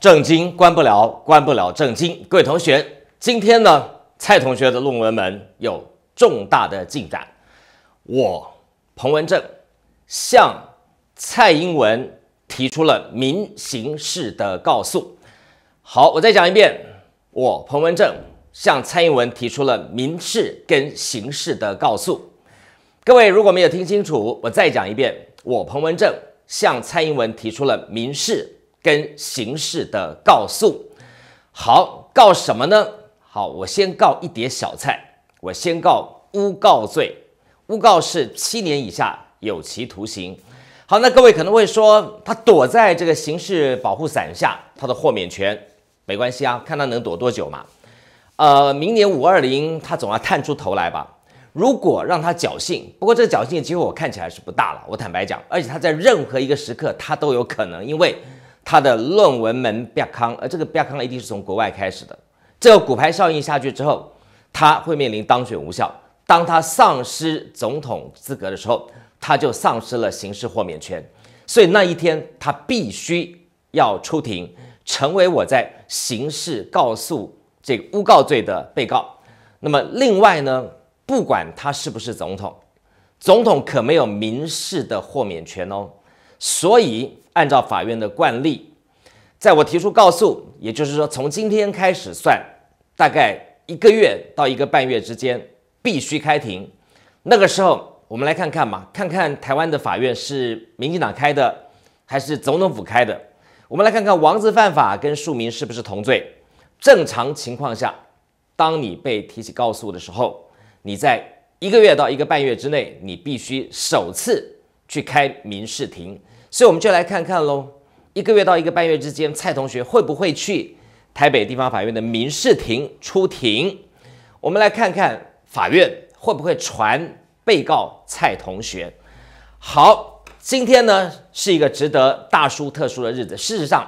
正经关不了，关不了正经。各位同学，今天呢，蔡同学的论文门有重大的进展。我彭文正向蔡英文提出了民刑事的告诉。好，我再讲一遍，我彭文正向蔡英文提出了民事跟刑事的告诉。各位如果没有听清楚，我再讲一遍，我彭文正向蔡英文提出了民事跟刑事的告诉。好，告什么呢？好，我先告一碟小菜，我先告诬告罪。诬告是七年以下有期徒刑。好，那各位可能会说，他躲在这个刑事保护伞下，他的豁免权没关系啊，看他能躲多久嘛。呃，明年五二零，他总要探出头来吧。如果让他侥幸，不过这个侥幸的机会我看起来是不大了。我坦白讲，而且他在任何一个时刻他都有可能，因为他的论文门不康，而这个不康一定是从国外开始的。这个骨牌效应下去之后，他会面临当选无效。当他丧失总统资格的时候，他就丧失了刑事豁免权，所以那一天他必须要出庭，成为我在刑事告诉这个诬告罪的被告。那么另外呢，不管他是不是总统，总统可没有民事的豁免权哦。所以按照法院的惯例，在我提出告诉，也就是说从今天开始算，大概一个月到一个半月之间。必须开庭，那个时候我们来看看嘛，看看台湾的法院是民进党开的还是总统府开的。我们来看看王字犯法跟庶民是不是同罪。正常情况下，当你被提起告诉的时候，你在一个月到一个半月之内，你必须首次去开民事庭。所以我们就来看看喽，一个月到一个半月之间，蔡同学会不会去台北地方法院的民事庭出庭？我们来看看。法院会不会传被告蔡同学？好，今天呢是一个值得大书特书的日子。事实上，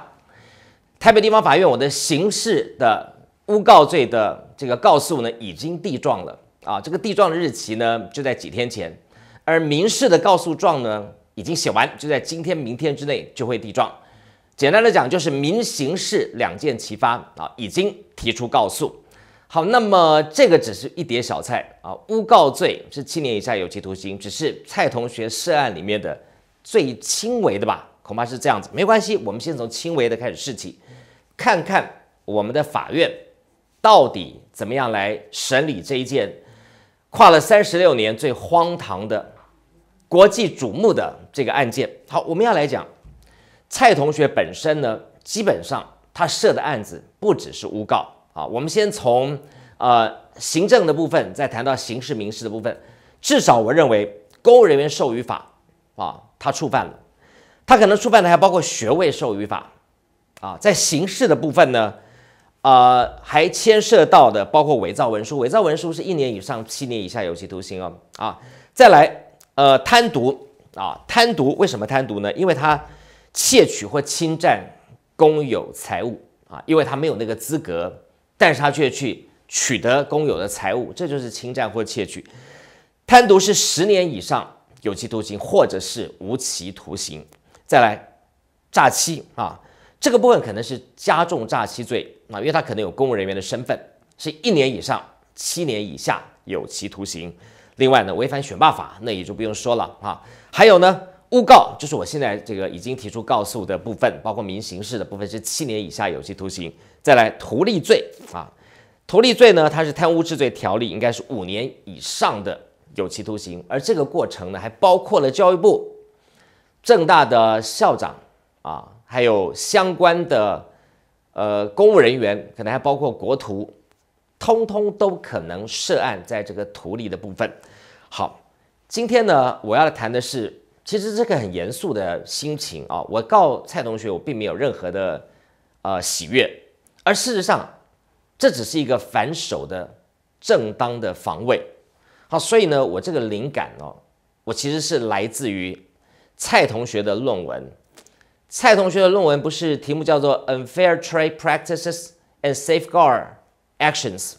台北地方法院我的刑事的诬告罪的这个告诉呢已经递状了啊，这个递状的日期呢就在几天前，而民事的告诉状呢已经写完，就在今天、明天之内就会递状。简单的讲，就是民刑事两件齐发啊，已经提出告诉。好，那么这个只是一碟小菜啊！诬告罪是七年以下有期徒刑，只是蔡同学涉案里面的最轻微的吧？恐怕是这样子，没关系，我们先从轻微的开始试起，看看我们的法院到底怎么样来审理这一件跨了三十六年最荒唐的国际瞩目的这个案件。好，我们要来讲蔡同学本身呢，基本上他涉的案子不只是诬告。啊，我们先从呃行政的部分，再谈到刑事民事的部分。至少我认为，公务人员授予法啊，他触犯了，他可能触犯的还包括学位授予法啊。在刑事的部分呢，呃，还牵涉到的包括伪造文书，伪造文书是一年以上七年以下有期徒刑哦。啊，再来呃贪渎啊，贪渎为什么贪渎呢？因为他窃取或侵占公有财物啊，因为他没有那个资格。但是他却去取得公有的财物，这就是侵占或窃取。贪渎是十年以上有期徒刑，或者是无期徒刑。再来，诈欺啊，这个部分可能是加重诈欺罪啊，因为他可能有公务人员的身份，是一年以上七年以下有期徒刑。另外呢，违反选罢法，那也就不用说了啊。还有呢，诬告，就是我现在这个已经提出告诉的部分，包括民刑事的部分是七年以下有期徒刑。再来图利罪啊，图利罪呢，它是贪污治罪条例，应该是五年以上的有期徒刑，而这个过程呢，还包括了教育部、正大的校长啊，还有相关的呃公务人员，可能还包括国图，通通都可能涉案在这个图利的部分。好，今天呢，我要谈的是，其实这个很严肃的心情啊，我告蔡同学，我并没有任何的呃喜悦。而事实上，这只是一个反手的正当的防卫。好，所以呢，我这个灵感哦，我其实是来自于蔡同学的论文。蔡同学的论文不是题目叫做 “Unfair Trade Practices and Safeguard Actions”，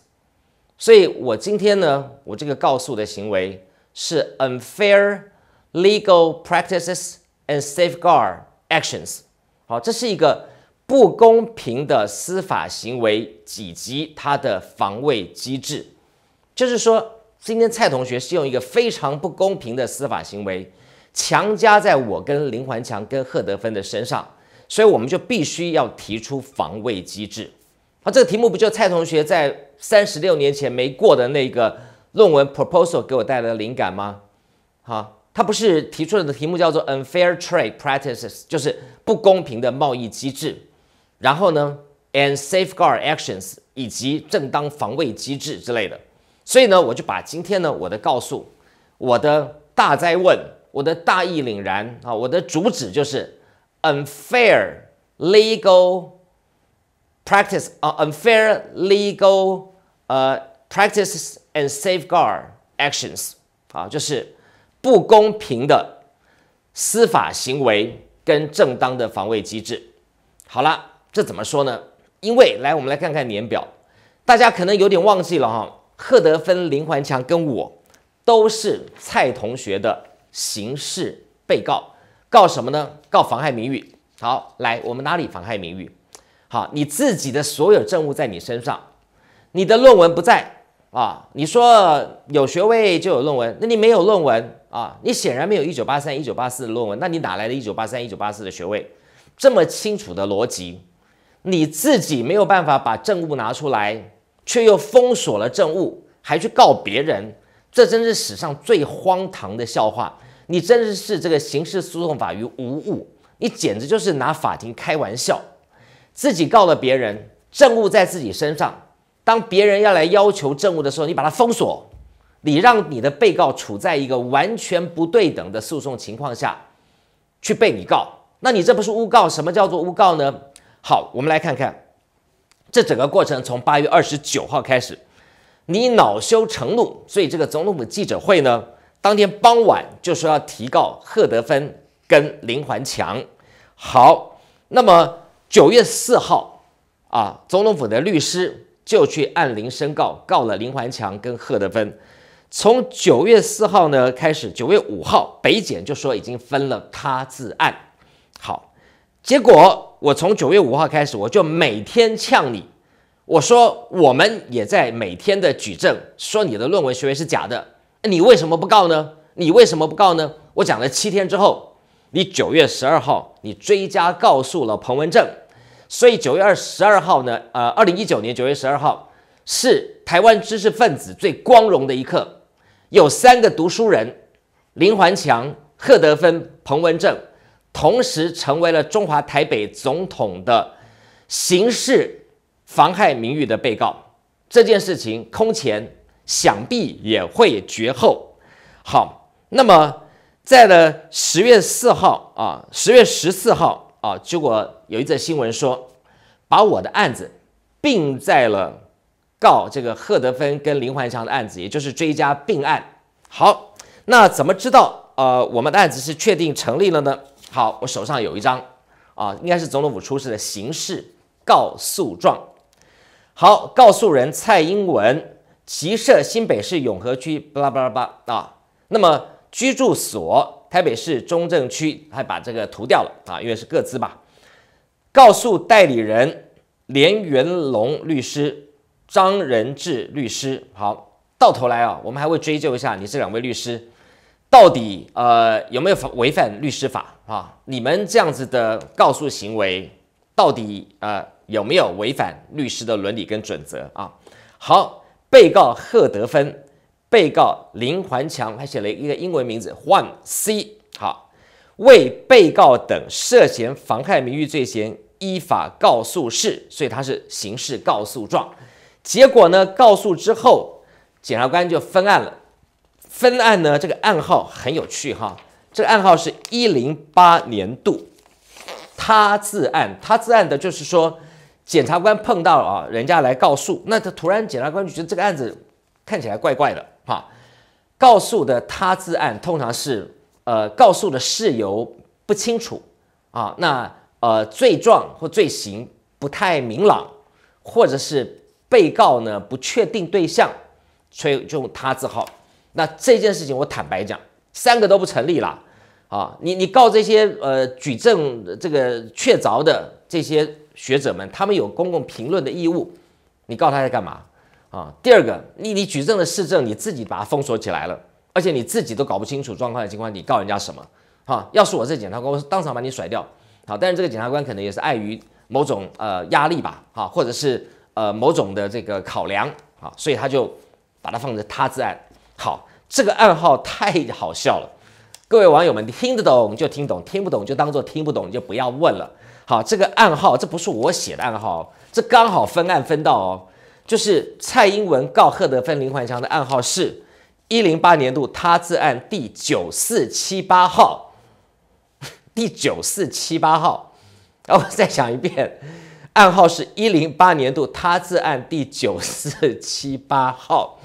所以我今天呢，我这个告诉的行为是 “Unfair Legal Practices and Safeguard Actions”。好，这是一个。不公平的司法行为以及它的防卫机制，就是说，今天蔡同学是用一个非常不公平的司法行为强加在我跟林环强跟贺德芬的身上，所以我们就必须要提出防卫机制。好，这个题目不就蔡同学在三十六年前没过的那个论文 proposal 给我带来的灵感吗？好，他不是提出的题目叫做 unfair trade practices，就是不公平的贸易机制。然后呢，and safeguard actions 以及正当防卫机制之类的，所以呢，我就把今天呢我的告诉，我的大灾问，我的大义凛然啊，我的主旨就是 unfair legal practice 啊，unfair legal 呃 practices and safeguard actions 啊，就是不公平的司法行为跟正当的防卫机制。好了。这怎么说呢？因为来，我们来看看年表，大家可能有点忘记了哈。贺德芬、林环强跟我都是蔡同学的刑事被告，告什么呢？告妨害名誉。好，来，我们哪里妨害名誉？好，你自己的所有证物在你身上，你的论文不在啊。你说有学位就有论文，那你没有论文啊？你显然没有一九八三、一九八四的论文，那你哪来的一九八三、一九八四的学位？这么清楚的逻辑。你自己没有办法把证物拿出来，却又封锁了证物，还去告别人，这真是史上最荒唐的笑话！你真的是这个刑事诉讼法于无物，你简直就是拿法庭开玩笑。自己告了别人，证物在自己身上，当别人要来要求证物的时候，你把它封锁，你让你的被告处在一个完全不对等的诉讼情况下去被你告，那你这不是诬告？什么叫做诬告呢？好，我们来看看这整个过程。从八月二十九号开始，你恼羞成怒，所以这个总统府记者会呢，当天傍晚就说要提告贺德芬跟林环强。好，那么九月四号啊，总统府的律师就去按铃申告，告了林环强跟贺德芬。从九月四号呢开始，九月五号北检就说已经分了他字案。好，结果。我从九月五号开始，我就每天呛你，我说我们也在每天的举证，说你的论文学位是假的，你为什么不告呢？你为什么不告呢？我讲了七天之后，你九月十二号你追加告诉了彭文正，所以九月二十二号呢，呃，二零一九年九月十二号是台湾知识分子最光荣的一刻，有三个读书人，林环强、贺德芬、彭文正。同时成为了中华台北总统的刑事妨害名誉的被告，这件事情空前，想必也会绝后。好，那么在了十月四号啊，十月十四号啊，结果有一则新闻说，把我的案子并在了告这个贺德芬跟林环强的案子，也就是追加并案。好，那怎么知道呃我们的案子是确定成立了呢？好，我手上有一张啊，应该是总统府出示的刑事告诉状。好，告诉人蔡英文，其设新北市永和区，巴拉巴拉巴啊。那么居住所台北市中正区，还把这个涂掉了啊，因为是各自吧。告诉代理人连元龙律师、张仁志律师。好，到头来啊，我们还会追究一下你这两位律师。到底呃有没有违反律师法啊？你们这样子的告诉行为，到底呃有没有违反律师的伦理跟准则啊？好，被告贺德芬，被告林环强，还写了一个英文名字 Juan C。好，为被告等涉嫌妨害名誉罪嫌依法告诉事，所以他是刑事告诉状。结果呢，告诉之后，检察官就分案了。分案呢，这个案号很有趣哈，这个案号是一零八年度他字案，他字案的就是说，检察官碰到啊，人家来告诉，那他突然检察官就觉得这个案子看起来怪怪的，告诉的他字案通常是呃告诉的事由不清楚啊，那呃罪状或罪行不太明朗，或者是被告呢不确定对象，所以就用他字号。那这件事情，我坦白讲，三个都不成立了啊！你你告这些呃举证这个确凿的这些学者们，他们有公共评论的义务。你告他在干嘛啊？第二个，你你举证的市政，你自己把它封锁起来了，而且你自己都搞不清楚状况的情况，你告人家什么？哈，要是我是检察官，我当场把你甩掉。好，但是这个检察官可能也是碍于某种呃压力吧，哈，或者是呃某种的这个考量，啊，所以他就把它放在他字案。好，这个暗号太好笑了。各位网友们，听得懂就听懂，听不懂就当做听不懂，就不要问了。好，这个暗号这不是我写的暗号，这刚好分案分到哦，就是蔡英文告贺德芬、林焕强的暗号是一零八年度他字案第九四七八号。第九四七八号，然后再讲一遍，暗号是一零八年度他字案第九四七八号，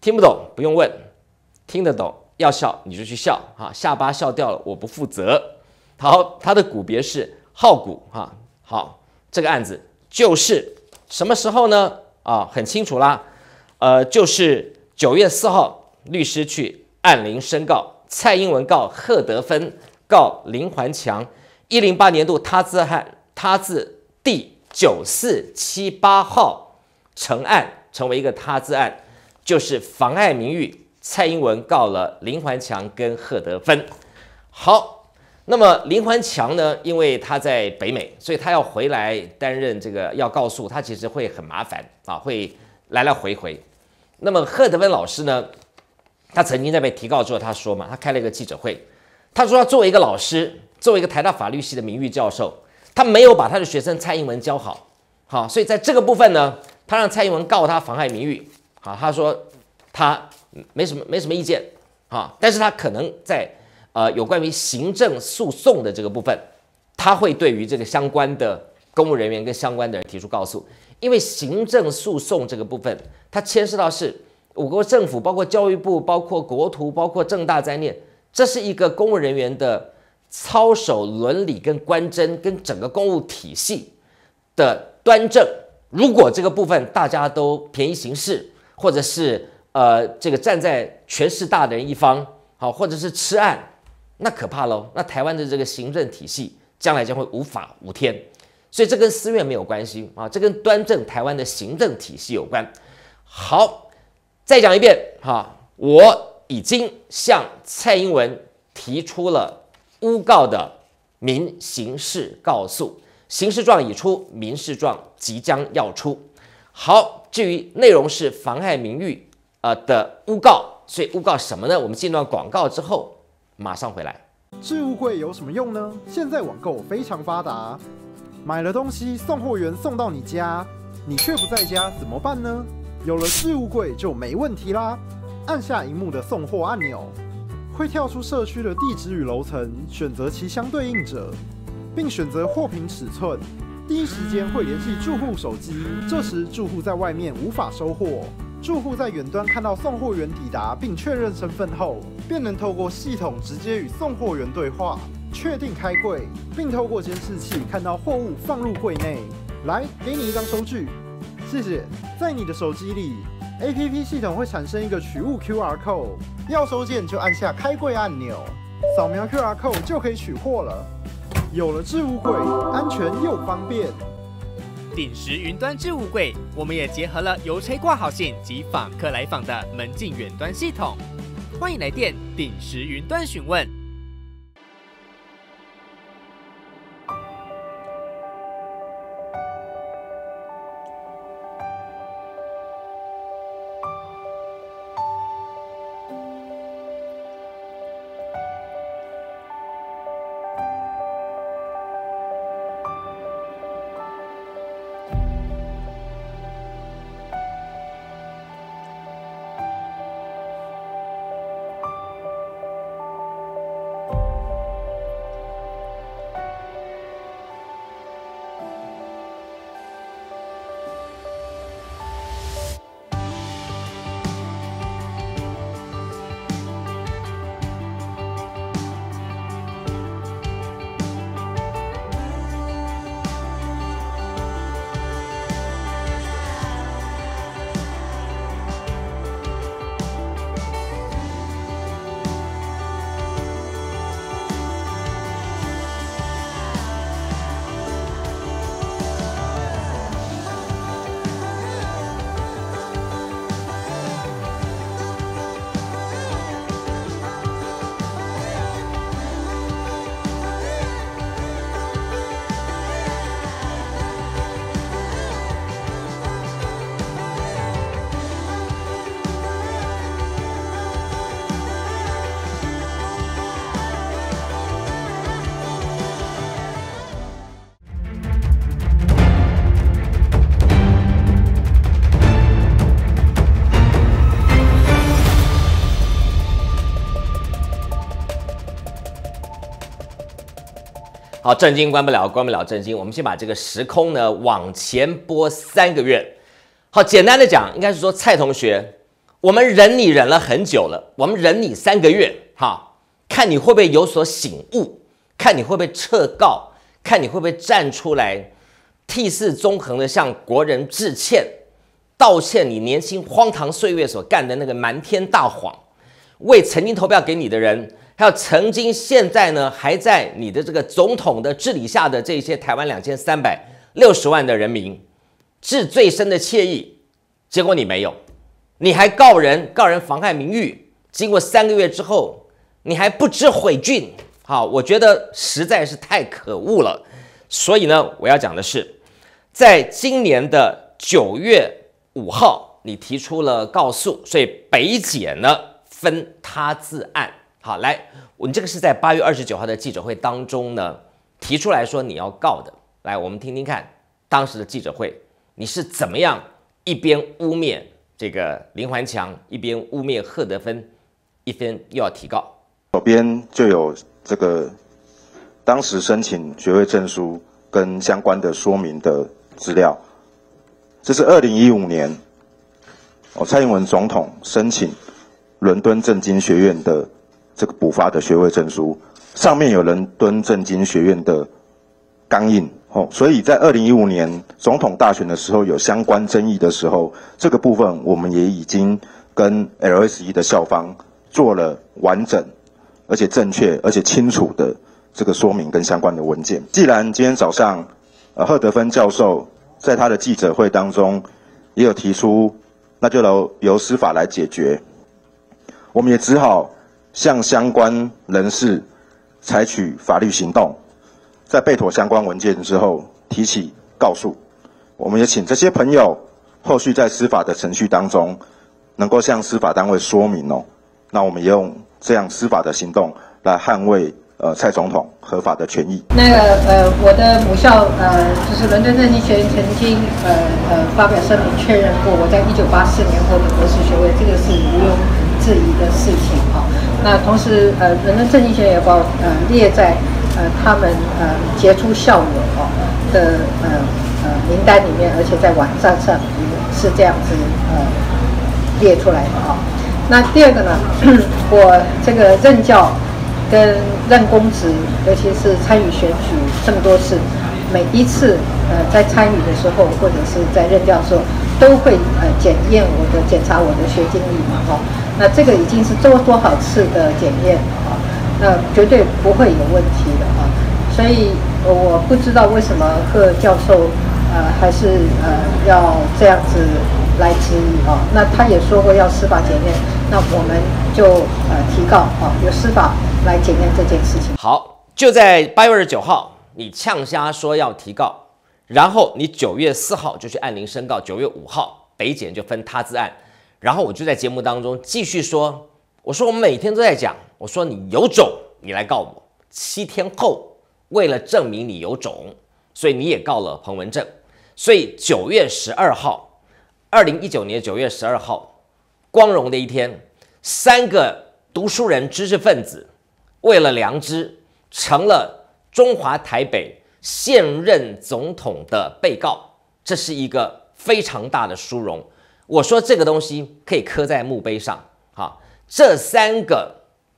听不懂不用问，听得懂要笑你就去笑哈，下巴笑掉了我不负责。好，他的股别是号股哈，好，这个案子就是什么时候呢？啊，很清楚啦，呃，就是九月四号，律师去按铃申告，蔡英文告贺德芬。告林环强，一零八年度他字案，他字第九四七八号成案，成为一个他字案，就是妨碍名誉。蔡英文告了林环强跟贺德芬。好，那么林环强呢？因为他在北美，所以他要回来担任这个要告诉他，其实会很麻烦啊，会来来回回。那么贺德芬老师呢？他曾经在被提告之后，他说嘛，他开了一个记者会。他说：“他作为一个老师，作为一个台大法律系的名誉教授，他没有把他的学生蔡英文教好，好，所以在这个部分呢，他让蔡英文告他妨害名誉，好，他说他没什么没什么意见，好，但是他可能在呃有关于行政诉讼的这个部分，他会对于这个相关的公务人员跟相关的人提出告诉，因为行政诉讼这个部分，它牵涉到是我国政府，包括教育部，包括国图，包括正大在内。”这是一个公务人员的操守伦理跟官箴跟整个公务体系的端正。如果这个部分大家都便宜行事，或者是呃这个站在权势大的人一方，好，或者是吃案，那可怕喽。那台湾的这个行政体系将来将会无法无天。所以这跟私怨没有关系啊，这跟端正台湾的行政体系有关。好，再讲一遍哈，我。已经向蔡英文提出了诬告的民刑事告诉，刑事状已出，民事状即将要出。好，至于内容是妨害名誉呃的诬告，所以诬告什么呢？我们进段广告之后马上回来。置物柜有什么用呢？现在网购非常发达，买了东西送货员送到你家，你却不在家怎么办呢？有了置物柜就没问题啦。按下荧幕的送货按钮，会跳出社区的地址与楼层，选择其相对应者，并选择货品尺寸。第一时间会联系住户手机，这时住户在外面无法收货。住户在远端看到送货员抵达并确认身份后，便能透过系统直接与送货员对话，确定开柜，并透过监视器看到货物放入柜内。来，给你一张收据，谢谢。在你的手机里。A P P 系统会产生一个取物 Q R code，要收件就按下开柜按钮，扫描 Q R code 就可以取货了。有了置物柜，安全又方便。鼎石云端置物柜，我们也结合了邮差挂号信及访客来访的门禁远端系统。欢迎来电鼎石云端询问。好，震惊关不了，关不了震惊。我们先把这个时空呢往前拨三个月。好，简单的讲，应该是说蔡同学，我们忍你忍了很久了，我们忍你三个月，哈，看你会不会有所醒悟，看你会不会撤告，看你会不会站出来替四纵横的向国人致歉，道歉你年轻荒唐岁月所干的那个瞒天大谎，为曾经投票给你的人。还有曾经、现在呢，还在你的这个总统的治理下的这些台湾两千三百六十万的人民，致最深的歉意。结果你没有，你还告人，告人妨害名誉。经过三个月之后，你还不知悔俊。好，我觉得实在是太可恶了。所以呢，我要讲的是，在今年的九月五号，你提出了告诉，所以北检呢分他自案。好，来，我们这个是在八月二十九号的记者会当中呢提出来说你要告的。来，我们听听看当时的记者会，你是怎么样一边污蔑这个林环强，一边污蔑贺德芬，一边又要提告。左边就有这个当时申请学位证书跟相关的说明的资料。这是二零一五年哦，蔡英文总统申请伦敦政经学院的。这个补发的学位证书上面有伦敦政经学院的钢印哦，所以在二零一五年总统大选的时候有相关争议的时候，这个部分我们也已经跟 LSE 的校方做了完整而且正确而且清楚的这个说明跟相关的文件。既然今天早上呃贺德芬教授在他的记者会当中也有提出，那就由由司法来解决，我们也只好。向相关人士采取法律行动，在备妥相关文件之后提起告诉。我们也请这些朋友后续在司法的程序当中，能够向司法单位说明哦。那我们也用这样司法的行动来捍卫呃蔡总统合法的权益。那个呃，我的母校呃，就是伦敦政经学院曾经呃呃发表声明确认过，我在一九八四年获得博士学位，这个是毋庸置疑的事情哈。那同时，呃，人的正经学也把呃列在呃他们呃杰出校友哦的呃呃名单里面，而且在网站上也是这样子呃列出来的哈。那第二个呢，我这个任教跟任公职，尤其是参与选举这么多次，每一次呃在参与的时候，或者是在任教的时候，都会呃检验我的检查我的学经历嘛哈。那这个已经是做多少次的检验了啊？那绝对不会有问题的啊！所以我不知道为什么贺教授呃还是呃要这样子来质疑啊？那他也说过要司法检验，那我们就呃提告啊，由司法来检验这件事情。好，就在八月二十九号，你呛瞎说要提告，然后你九月四号就去按铃申告，九月五号北检就分他自案。然后我就在节目当中继续说，我说我每天都在讲，我说你有种，你来告我。七天后，为了证明你有种，所以你也告了彭文正。所以九月十二号，二零一九年九月十二号，光荣的一天，三个读书人、知识分子，为了良知，成了中华台北现任总统的被告，这是一个非常大的殊荣。我说这个东西可以刻在墓碑上，哈，这三个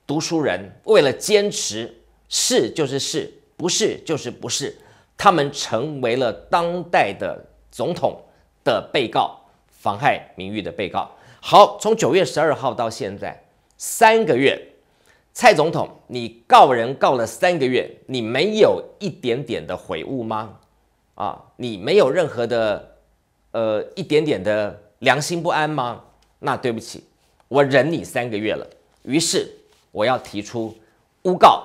读书人为了坚持是就是是，不是就是不是，他们成为了当代的总统的被告，妨害名誉的被告。好，从九月十二号到现在三个月，蔡总统，你告人告了三个月，你没有一点点的悔悟吗？啊，你没有任何的呃一点点的。良心不安吗？那对不起，我忍你三个月了。于是我要提出诬告，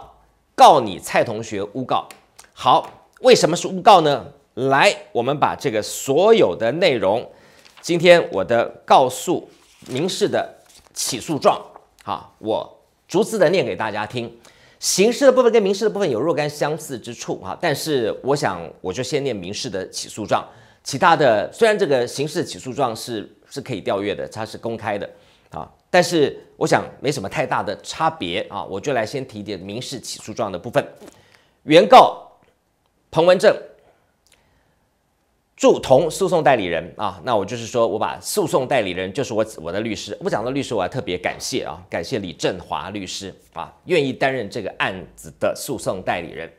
告你蔡同学诬告。好，为什么是诬告呢？来，我们把这个所有的内容，今天我的告诉民事的起诉状，啊，我逐字的念给大家听。刑事的部分跟民事的部分有若干相似之处啊，但是我想我就先念民事的起诉状。其他的虽然这个刑事起诉状是是可以调阅的，它是公开的啊，但是我想没什么太大的差别啊，我就来先提一点民事起诉状的部分。原告彭文正助同诉讼代理人啊，那我就是说我把诉讼代理人就是我我的律师。我讲到律师，我要特别感谢啊，感谢李振华律师啊，愿意担任这个案子的诉讼代理人。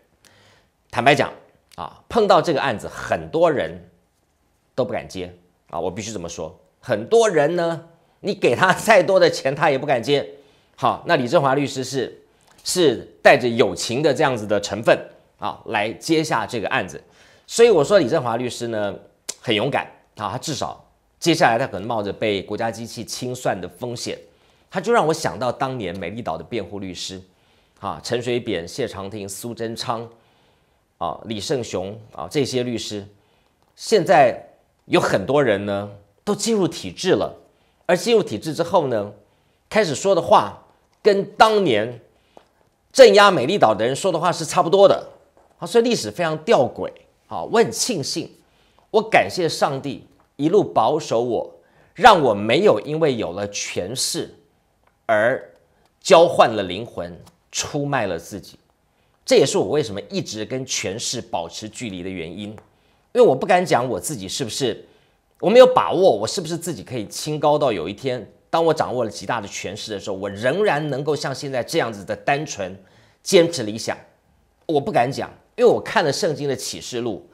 坦白讲啊，碰到这个案子，很多人都不敢接啊，我必须这么说。很多人呢，你给他再多的钱，他也不敢接。好，那李振华律师是是带着友情的这样子的成分啊，来接下这个案子。所以我说李振华律师呢很勇敢啊，他至少接下来他可能冒着被国家机器清算的风险，他就让我想到当年美丽岛的辩护律师啊，陈水扁、谢长廷、苏贞昌啊、李胜雄啊这些律师，现在有很多人呢都进入体制了，而进入体制之后呢，开始说的话跟当年镇压美丽岛的人说的话是差不多的啊，所以历史非常吊诡。啊，我很庆幸，我感谢上帝一路保守我，让我没有因为有了权势而交换了灵魂，出卖了自己。这也是我为什么一直跟权势保持距离的原因，因为我不敢讲我自己是不是，我没有把握我是不是自己可以清高到有一天，当我掌握了极大的权势的时候，我仍然能够像现在这样子的单纯坚持理想。我不敢讲。因为我看了圣经的启示录，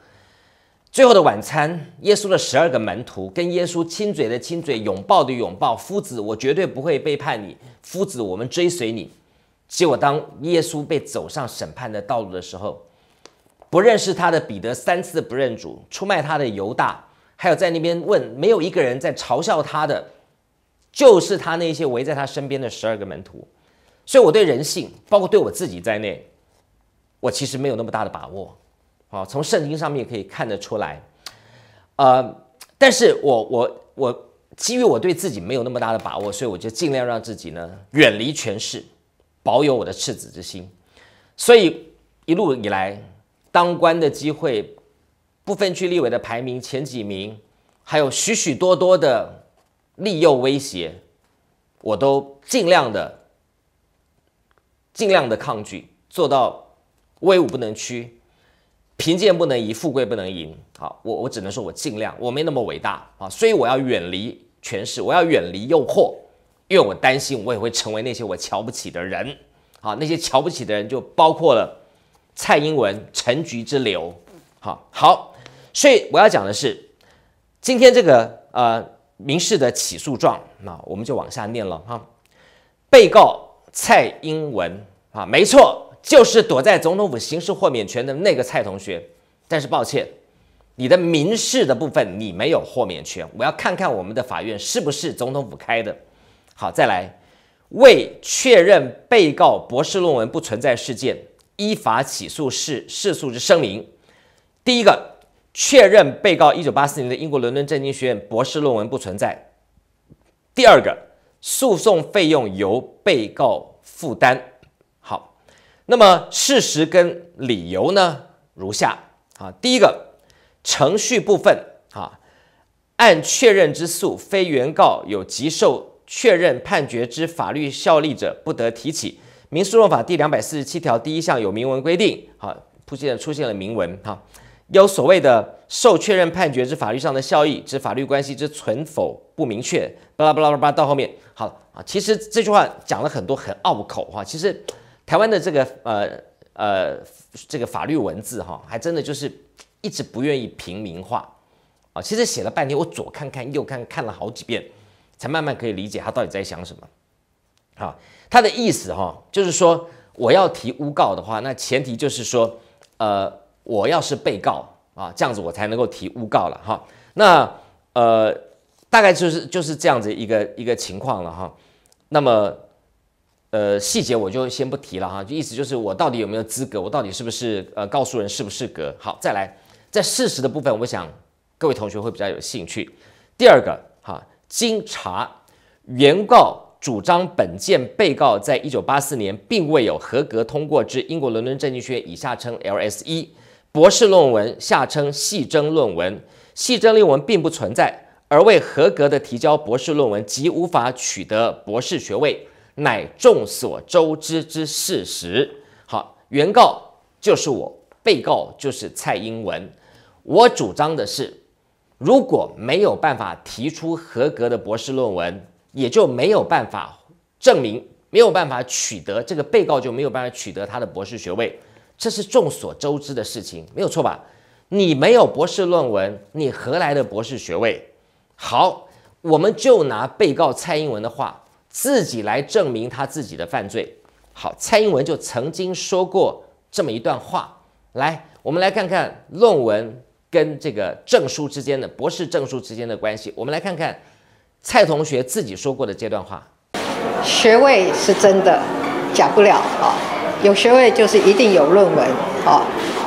最后的晚餐，耶稣的十二个门徒跟耶稣亲嘴的亲嘴，拥抱的拥抱，夫子，我绝对不会背叛你，夫子，我们追随你。结果当耶稣被走上审判的道路的时候，不认识他的彼得三次不认主，出卖他的犹大，还有在那边问，没有一个人在嘲笑他的，就是他那些围在他身边的十二个门徒。所以我对人性，包括对我自己在内。我其实没有那么大的把握，啊，从圣经上面也可以看得出来，呃，但是我我我基于我对自己没有那么大的把握，所以我就尽量让自己呢远离权势，保有我的赤子之心。所以一路以来，当官的机会，不分区立委的排名前几名，还有许许多多的利诱威胁，我都尽量的尽量的抗拒，做到。威武不能屈，贫贱不能移，富贵不能淫。好，我我只能说我尽量，我没那么伟大啊，所以我要远离权势，我要远离诱惑，因为我担心我也会成为那些我瞧不起的人。好，那些瞧不起的人就包括了蔡英文、陈菊之流。好，好，所以我要讲的是，今天这个呃民事的起诉状，那我们就往下念了哈。被告蔡英文啊，没错。就是躲在总统府刑事豁免权的那个蔡同学，但是抱歉，你的民事的部分你没有豁免权。我要看看我们的法院是不是总统府开的。好，再来，为确认被告博士论文不存在事件，依法起诉是事诉之声明。第一个，确认被告一九八四年的英国伦敦政经学院博士论文不存在。第二个，诉讼费用由被告负担。好那么事实跟理由呢，如下啊。第一个程序部分啊，按确认之诉，非原告有即受确认判决之法律效力者，不得提起。民诉讼法第两百四十七条第一项有明文规定，好，出现了出现了明文哈，有所谓的受确认判决之法律上的效益之法律关系之存否不明确，巴拉巴拉巴拉到后面好啊。其实这句话讲了很多很拗口哈，其实。台湾的这个呃呃这个法律文字哈，还真的就是一直不愿意平民化啊。其实写了半天，我左看看右看看了好几遍，才慢慢可以理解他到底在想什么。好，他的意思哈，就是说我要提诬告的话，那前提就是说，呃，我要是被告啊，这样子我才能够提诬告了哈。那呃，大概就是就是这样子一个一个情况了哈。那么。呃，细节我就先不提了哈，就意思就是我到底有没有资格，我到底是不是呃告诉人适不适格？好，再来，在事实的部分，我想各位同学会比较有兴趣。第二个哈，经查，原告主张本件被告在一九八四年并未有合格通过之英国伦敦政经学院（以下称 LSE） 博士论文（下称系征论文），系征论文并不存在，而未合格的提交博士论文即无法取得博士学位。乃众所周知之事实。好，原告就是我被告就是蔡英文。我主张的是，如果没有办法提出合格的博士论文，也就没有办法证明，没有办法取得这个被告就没有办法取得他的博士学位，这是众所周知的事情，没有错吧？你没有博士论文，你何来的博士学位？好，我们就拿被告蔡英文的话，自己来证明他自己的犯罪。好，蔡英文就曾经说过这么一段话，来，我们来看看论文跟这个证书之间的博士证书之间的关系。我们来看看蔡同学自己说过的这段话：学位是真的，假不了啊，有学位就是一定有论文啊，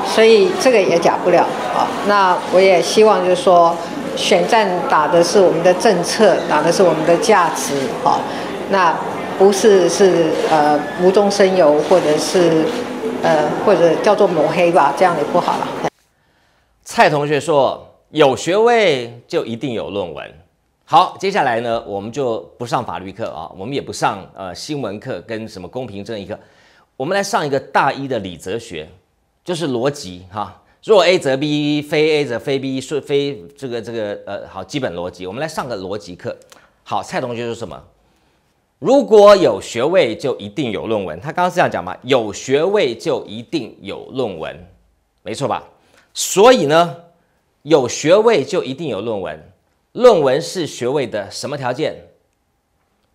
所以这个也假不了啊。那我也希望就是说。选战打的是我们的政策，打的是我们的价值，哈，那不是是呃无中生有，或者是呃或者叫做抹黑吧，这样也不好了。蔡同学说，有学位就一定有论文。好，接下来呢，我们就不上法律课啊，我们也不上呃新闻课跟什么公平正义课，我们来上一个大一的理哲学，就是逻辑哈。若 A 则 B，非 A 则非 B，是非这个这个呃好基本逻辑，我们来上个逻辑课。好，蔡同学说什么？如果有学位就一定有论文，他刚刚是这样讲吗？有学位就一定有论文，没错吧？所以呢，有学位就一定有论文，论文是学位的什么条件？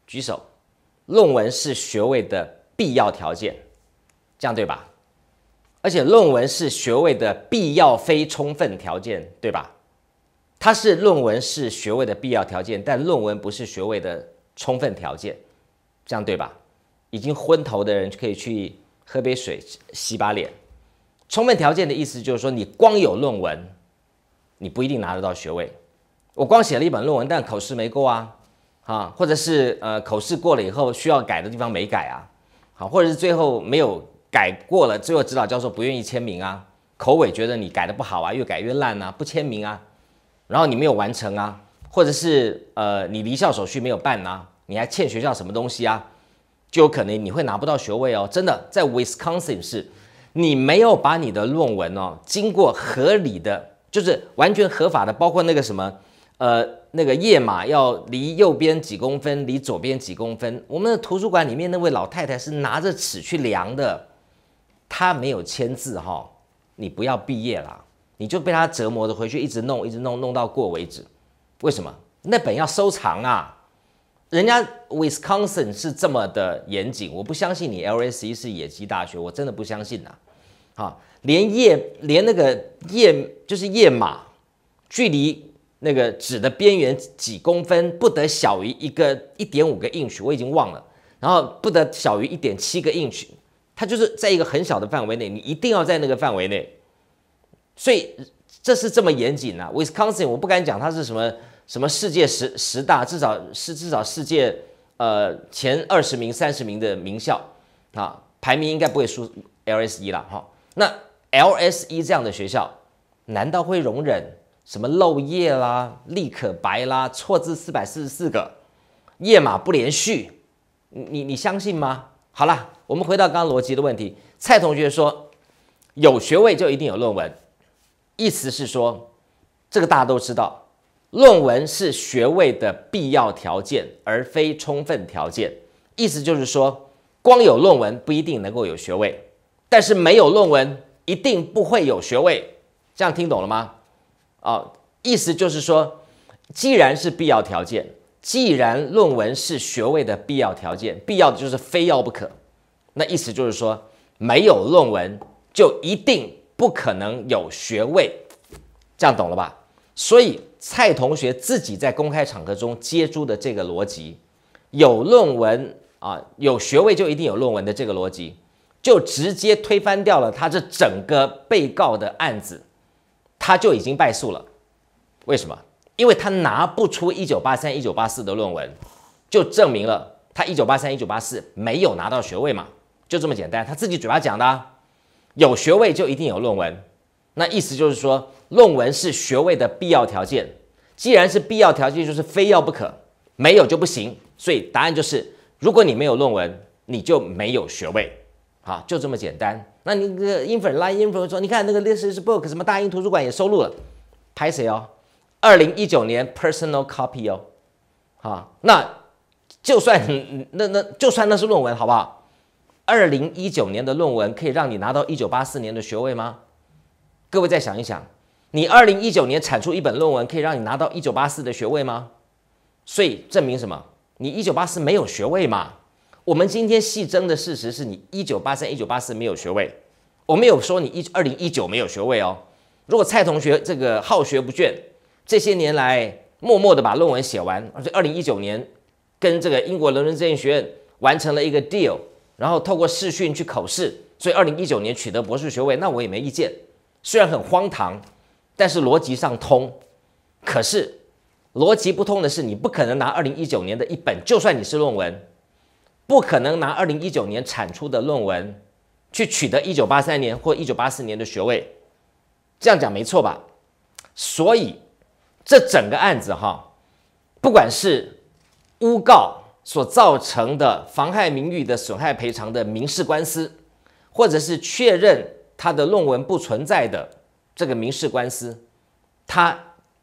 举手。论文是学位的必要条件，这样对吧？而且论文是学位的必要非充分条件，对吧？它是论文是学位的必要条件，但论文不是学位的充分条件，这样对吧？已经昏头的人可以去喝杯水洗把脸。充分条件的意思就是说，你光有论文，你不一定拿得到学位。我光写了一本论文，但口试没过啊，啊，或者是呃口试过了以后需要改的地方没改啊，好，或者是最后没有。改过了，最后指导教授不愿意签名啊，口尾觉得你改的不好啊，越改越烂啊，不签名啊，然后你没有完成啊，或者是呃你离校手续没有办啊，你还欠学校什么东西啊，就有可能你会拿不到学位哦。真的，在 Wisconsin 是，你没有把你的论文哦经过合理的，就是完全合法的，包括那个什么呃那个页码要离右边几公分，离左边几公分。我们的图书馆里面那位老太太是拿着尺去量的。她没有签字哈，你不要毕业了，你就被她折磨着回去，一直弄，一直弄，弄到过为止。为什么？那本要收藏啊！人家 Wisconsin 是这么的严谨，我不相信你 LSE 是野鸡大学，我真的不相信呐。好，连页连那个页就是页码，距离那个纸的边缘几公分，不得小于一个一点五个 inch，我已经忘了，然后不得小于一点七个 inch。它就是在一个很小的范围内，你一定要在那个范围内，所以这是这么严谨啊。Wisconsin 我不敢讲它是什么什么世界十十大，至少是至少世界呃前二十名、三十名的名校啊，排名应该不会输 LSE 了哈。那 LSE 这样的学校，难道会容忍什么漏页啦、立可白啦、错字四百四十四个、页码不连续？你你相信吗？好了。我们回到刚刚逻辑的问题，蔡同学说有学位就一定有论文，意思是说这个大家都知道，论文是学位的必要条件，而非充分条件。意思就是说，光有论文不一定能够有学位，但是没有论文一定不会有学位。这样听懂了吗？啊，意思就是说，既然是必要条件，既然论文是学位的必要条件，必要的就是非要不可。那意思就是说，没有论文就一定不可能有学位，这样懂了吧？所以蔡同学自己在公开场合中接住的这个逻辑，有论文啊，有学位就一定有论文的这个逻辑，就直接推翻掉了他这整个被告的案子，他就已经败诉了。为什么？因为他拿不出一九八三、一九八四的论文，就证明了他一九八三、一九八四没有拿到学位嘛。就这么简单，他自己嘴巴讲的，有学位就一定有论文，那意思就是说，论文是学位的必要条件。既然是必要条件，就是非要不可，没有就不行。所以答案就是，如果你没有论文，你就没有学位。好，就这么简单。那你那个 infer 拉 infer 说，你看那个 this is book 什么大英图书馆也收录了，拍谁哦？二零一九年 personal copy 哦，好，那就算那那就算那是论文好不好？二零一九年的论文可以让你拿到一九八四年的学位吗？各位再想一想，你二零一九年产出一本论文可以让你拿到一九八四的学位吗？所以证明什么？你一九八四没有学位嘛？我们今天细争的事实是你一九八三、一九八四没有学位，我没有说你一二零一九没有学位哦。如果蔡同学这个好学不倦，这些年来默默的把论文写完，而且二零一九年跟这个英国伦敦政治学院完成了一个 deal，然后透过视讯去考试，所以二零一九年取得博士学位，那我也没意见。虽然很荒唐，但是逻辑上通。可是逻辑不通的是，你不可能拿二零一九年的一本，就算你是论文，不可能拿二零一九年产出的论文去取得一九八三年或一九八四年的学位。这样讲没错吧？所以。这整个案子哈，不管是诬告所造成的妨害名誉的损害赔偿的民事官司，或者是确认他的论文不存在的这个民事官司，他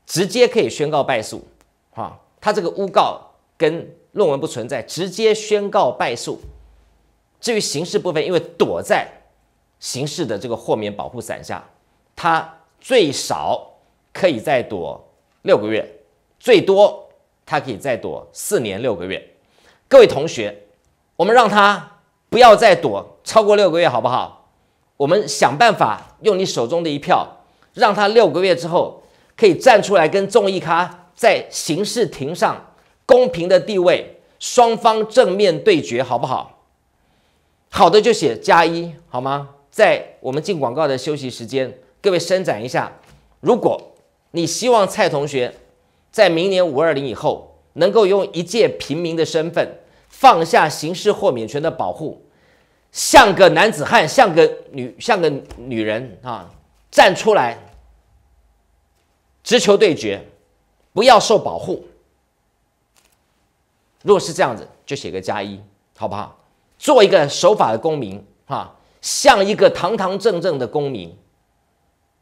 直接可以宣告败诉，哈，他这个诬告跟论文不存在，直接宣告败诉。至于刑事部分，因为躲在刑事的这个豁免保护伞下，他最少可以再躲。六个月，最多他可以再躲四年六个月。各位同学，我们让他不要再躲超过六个月，好不好？我们想办法用你手中的一票，让他六个月之后可以站出来跟众议咖在刑事庭上公平的地位，双方正面对决，好不好？好的就写加一，好吗？在我们进广告的休息时间，各位伸展一下，如果。你希望蔡同学在明年五二零以后，能够用一介平民的身份，放下刑事豁免权的保护，像个男子汉，像个女，像个女人啊，站出来，直球对决，不要受保护。如果是这样子，就写个加一，好不好？做一个守法的公民啊，像一个堂堂正正的公民，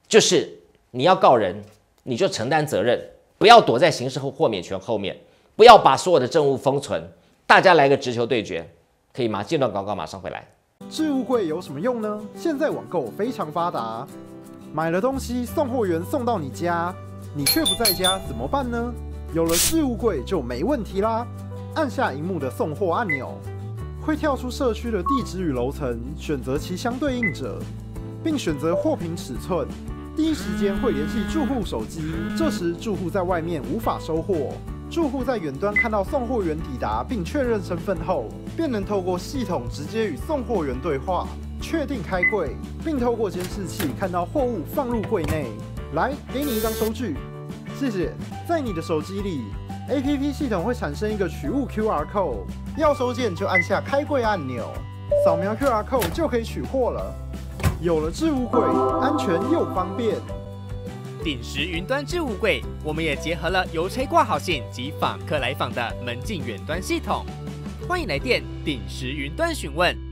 就是你要告人。你就承担责任，不要躲在刑事后豁免权后面，不要把所有的证物封存。大家来个直球对决，可以吗？这段广告马上回来。置物柜有什么用呢？现在网购非常发达，买了东西送货员送到你家，你却不在家怎么办呢？有了置物柜就没问题啦！按下荧幕的送货按钮，会跳出社区的地址与楼层，选择其相对应者，并选择货品尺寸。第一时间会联系住户手机，这时住户在外面无法收货。住户在远端看到送货员抵达并确认身份后，便能透过系统直接与送货员对话，确定开柜，并透过监视器看到货物放入柜内。来，给你一张收据，谢谢。在你的手机里，APP 系统会产生一个取物 QR code，要收件就按下开柜按钮，扫描 QR code 就可以取货了。有了置物柜，安全又方便。鼎石云端置物柜，我们也结合了邮差挂号信及访客来访的门禁远端系统。欢迎来电鼎石云端询问。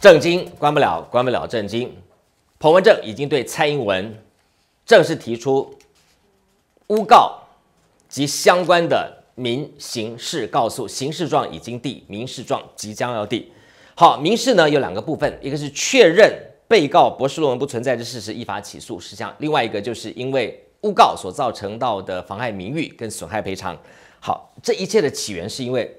震惊关不了，关不了震惊。彭文正已经对蔡英文正式提出诬告及相关的民刑事告诉，刑事状已经递，民事状即将要递。好，民事呢有两个部分，一个是确认被告博士论文不存在的事实，依法起诉事项；另外一个就是因为诬告所造成到的妨害名誉跟损害赔偿。好，这一切的起源是因为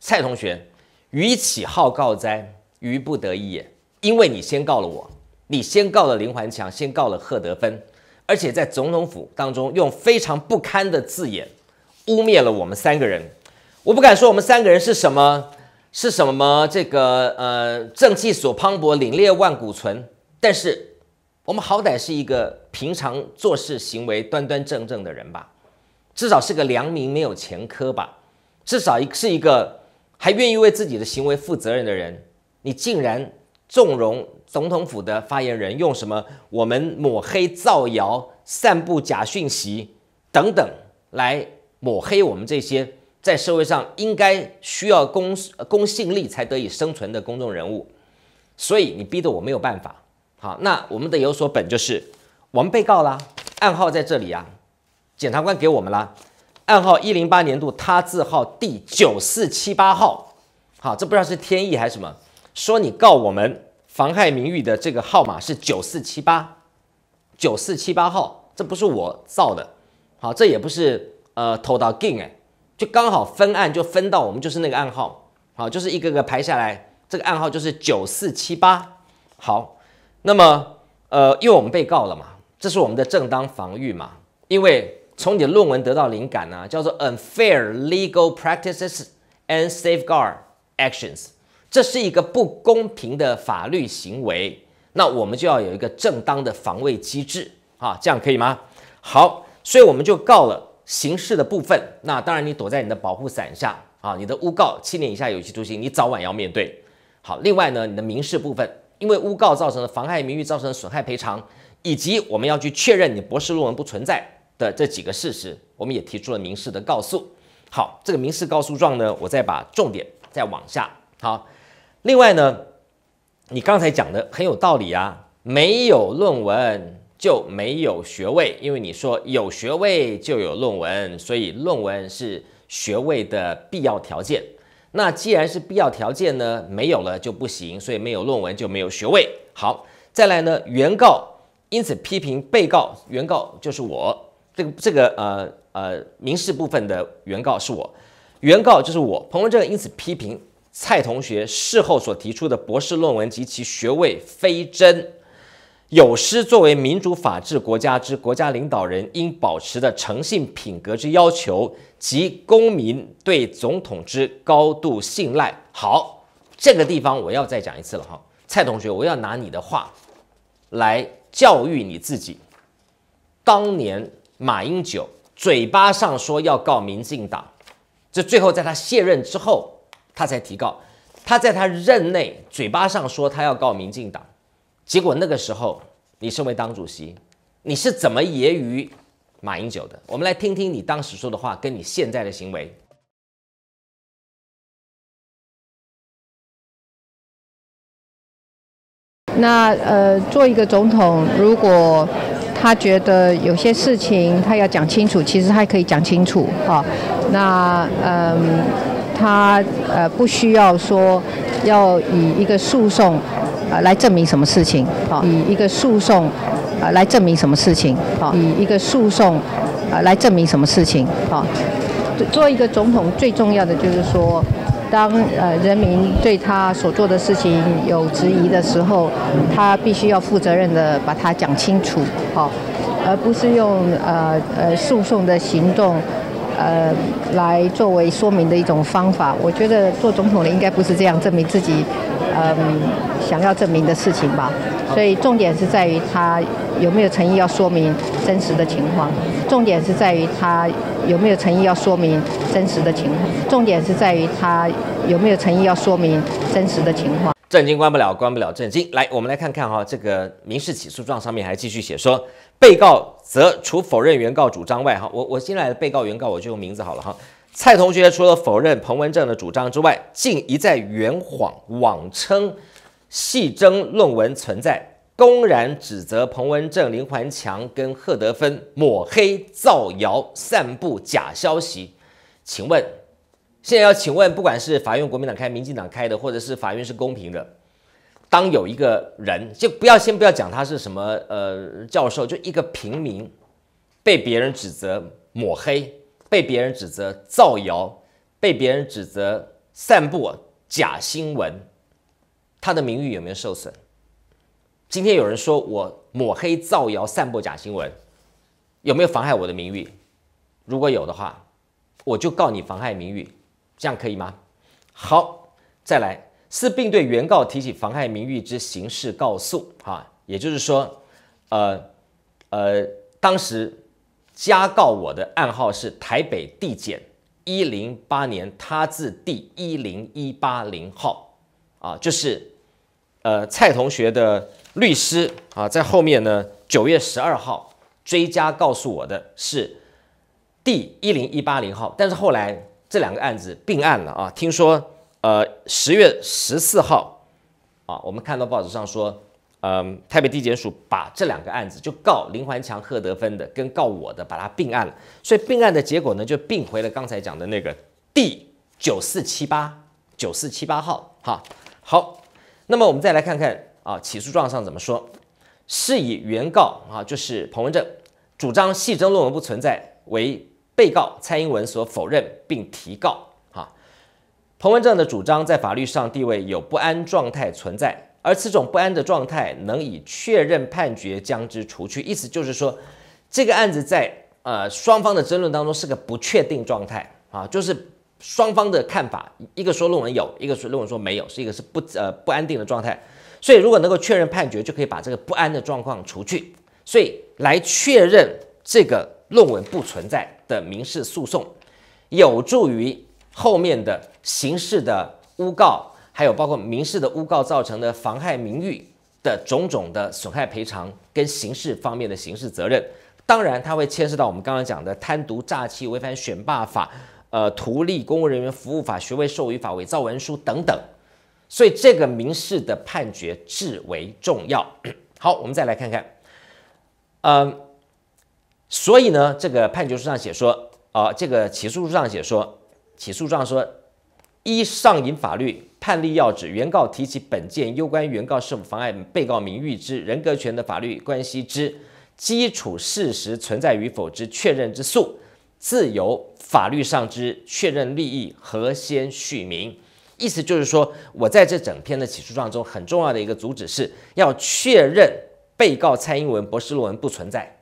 蔡同学于起好告哉，于不得已也，因为你先告了我。你先告了林环强，先告了贺德芬，而且在总统府当中用非常不堪的字眼污蔑了我们三个人。我不敢说我们三个人是什么是什么这个呃正气所磅礴，凛冽万古存。但是我们好歹是一个平常做事行为端端正正的人吧，至少是个良民，没有前科吧，至少是一个还愿意为自己的行为负责任的人。你竟然纵容！总统府的发言人用什么？我们抹黑、造谣、散布假讯息等等来抹黑我们这些在社会上应该需要公公信力才得以生存的公众人物。所以你逼得我没有办法。好，那我们的有所本就是我们被告啦，暗号在这里啊，检察官给我们啦，暗号一零八年度他字号第九四七八号。好，这不知道是天意还是什么，说你告我们。妨害名誉的这个号码是九四七八，九四七八号，这不是我造的，好，这也不是呃偷到 gin 哎，就刚好分案就分到我们就是那个暗号，好，就是一个个排下来，这个暗号就是九四七八，好，那么呃，因为我们被告了嘛，这是我们的正当防御嘛，因为从你的论文得到灵感呢，叫做 unfair legal practices and safeguard actions。这是一个不公平的法律行为，那我们就要有一个正当的防卫机制啊，这样可以吗？好，所以我们就告了刑事的部分。那当然，你躲在你的保护伞下啊，你的诬告七年以下有期徒刑，你早晚要面对。好，另外呢，你的民事部分，因为诬告造成的妨害名誉造成的损害赔偿，以及我们要去确认你博士论文不存在的这几个事实，我们也提出了民事的告诉。好，这个民事告诉状呢，我再把重点再往下好。另外呢，你刚才讲的很有道理啊，没有论文就没有学位，因为你说有学位就有论文，所以论文是学位的必要条件。那既然是必要条件呢，没有了就不行，所以没有论文就没有学位。好，再来呢，原告因此批评被告，原告就是我，这个这个呃呃民事部分的原告是我，原告就是我，彭文正因此批评。蔡同学事后所提出的博士论文及其学位非真，有失作为民主法治国家之国家领导人应保持的诚信品格之要求及公民对总统之高度信赖。好，这个地方我要再讲一次了哈，蔡同学，我要拿你的话来教育你自己。当年马英九嘴巴上说要告民进党，这最后在他卸任之后。他才提告，他在他任内嘴巴上说他要告民进党，结果那个时候你身为党主席，你是怎么揶揄马英九的？我们来听听你当时说的话，跟你现在的行为。那呃，做一个总统，如果他觉得有些事情他要讲清楚，其实他可以讲清楚啊。那嗯。他呃不需要说要以一个诉讼呃来证明什么事情，好，以一个诉讼呃来证明什么事情，好，以一个诉讼呃来证明什么事情，好。做一个总统最重要的就是说，当呃人民对他所做的事情有质疑的时候，他必须要负责任的把它讲清楚，好，而不是用呃呃诉讼的行动。呃，来作为说明的一种方法，我觉得做总统的应该不是这样证明自己，嗯，想要证明的事情吧。所以重点是在于他有没有诚意要说明真实的情况。重点是在于他有没有诚意要说明真实的情况。重点是在于他有没有诚意要说明真实的情况。震惊关不了，关不了震惊。来，我们来看看哈，这个民事起诉状上面还继续写说，被告则除否认原告主张外，哈，我我新来的被告原告我就用名字好了哈。蔡同学除了否认彭文正的主张之外，竟一再圆谎，谎称系争论文存在，公然指责彭文正、林环强跟贺德芬抹黑、造谣、散布假消息。请问，现在要请问，不管是法院国民党开、民进党开的，或者是法院是公平的，当有一个人，就不要先不要讲他是什么呃教授，就一个平民被别人指责抹黑，被别人指责造谣，被别人指责散布假新闻，他的名誉有没有受损？今天有人说我抹黑、造谣、散布假新闻，有没有妨害我的名誉？如果有的话，我就告你妨害名誉，这样可以吗？好，再来是并对原告提起妨害名誉之刑事告诉，哈，也就是说，呃呃，当时加告我的暗号是台北地检一零八年他字第一零一八零号，啊，就是呃蔡同学的。律师啊，在后面呢，九月十二号追加告诉我的是第一零一八零号，但是后来这两个案子并案了啊。听说呃十月十四号啊，我们看到报纸上说，嗯，台北地检署把这两个案子就告林环强、贺德芬的跟告我的，把它并案了。所以并案的结果呢，就并回了刚才讲的那个第九四七八九四七八号。哈，好，那么我们再来看看。啊，起诉状上怎么说？是以原告啊，就是彭文正主张系争论文不存在，为被告蔡英文所否认并提告。彭文正的主张在法律上地位有不安状态存在，而此种不安的状态能以确认判决将之除去。意思就是说，这个案子在呃双方的争论当中是个不确定状态啊，就是双方的看法，一个说论文有，一个说论文说没有，是一个是不呃不安定的状态。所以，如果能够确认判决，就可以把这个不安的状况除去。所以，来确认这个论文不存在的民事诉讼，有助于后面的刑事的诬告，还有包括民事的诬告造成的妨害名誉的种种的损害赔偿跟刑事方面的刑事责任。当然，它会牵涉到我们刚刚讲的贪渎、诈欺、违反选罢法、呃图利公务人员服务法、学位授予法、伪造文书等等。所以这个民事的判决至为重要。好，我们再来看看，嗯，所以呢，这个判决书上写说，啊，这个起诉书上写说，起诉状说，依上引法律判例要旨，原告提起本件攸关原告是否妨碍被告名誉之人格权的法律关系之基础事实存在与否之确认之诉，自由法律上之确认利益何先续明。意思就是说，我在这整篇的起诉状中，很重要的一个主旨是要确认被告蔡英文博士论文不存在，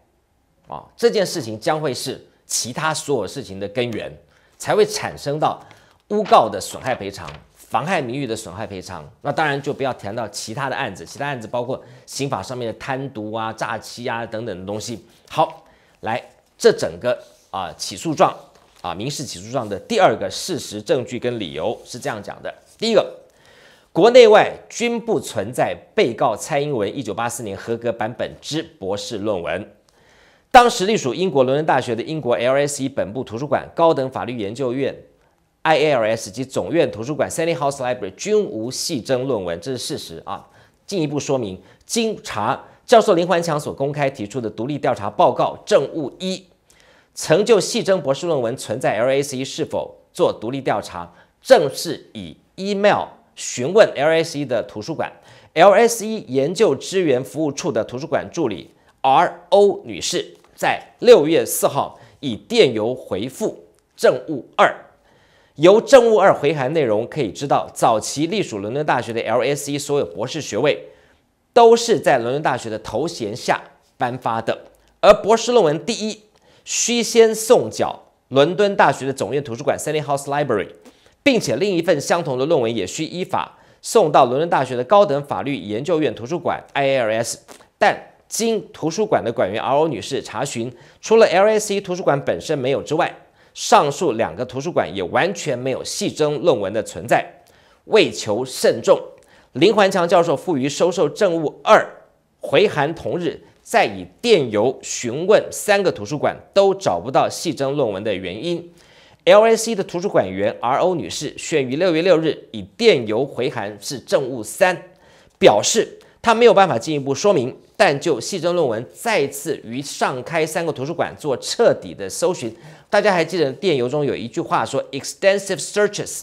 啊，这件事情将会是其他所有事情的根源，才会产生到诬告的损害赔偿、妨害名誉的损害赔偿。那当然就不要谈到其他的案子，其他案子包括刑法上面的贪渎啊、诈欺啊等等的东西。好，来，这整个啊起诉状。啊，民事起诉状的第二个事实证据跟理由是这样讲的：第一个，国内外均不存在被告蔡英文一九八四年合格版本之博士论文。当时隶属英国伦敦大学的英国 LSE 本部图书馆、高等法律研究院 IALS 及总院图书馆 s a n d y House Library 均无系争论文，这是事实啊。进一步说明，经查，教授林环强所公开提出的独立调查报告证物一。曾就细征博士论文存在 LSE 是否做独立调查，正是以 email 询问 LSE 的图书馆，LSE 研究支援服务处的图书馆助理 R.O 女士，在六月四号以电邮回复证物二。由政务二回函内容可以知道，早期隶属伦敦大学的 LSE 所有博士学位，都是在伦敦大学的头衔下颁发的，而博士论文第一。需先送缴伦敦大学的总院图书馆 s a n d y House Library），并且另一份相同的论文也需依法送到伦敦大学的高等法律研究院图书馆 （IALS）。但经图书馆的馆员 R.O 女士查询，除了 LSE 图书馆本身没有之外，上述两个图书馆也完全没有细征论文的存在。为求慎重，林环强教授赋予收受证物二回函同日。再以电邮询问三个图书馆都找不到细征论文的原因，LAC 的图书馆员 R.O 女士选于六月六日以电邮回函是证物三，表示她没有办法进一步说明，但就细中论文再次于上开三个图书馆做彻底的搜寻。大家还记得电邮中有一句话说 “extensive searches”，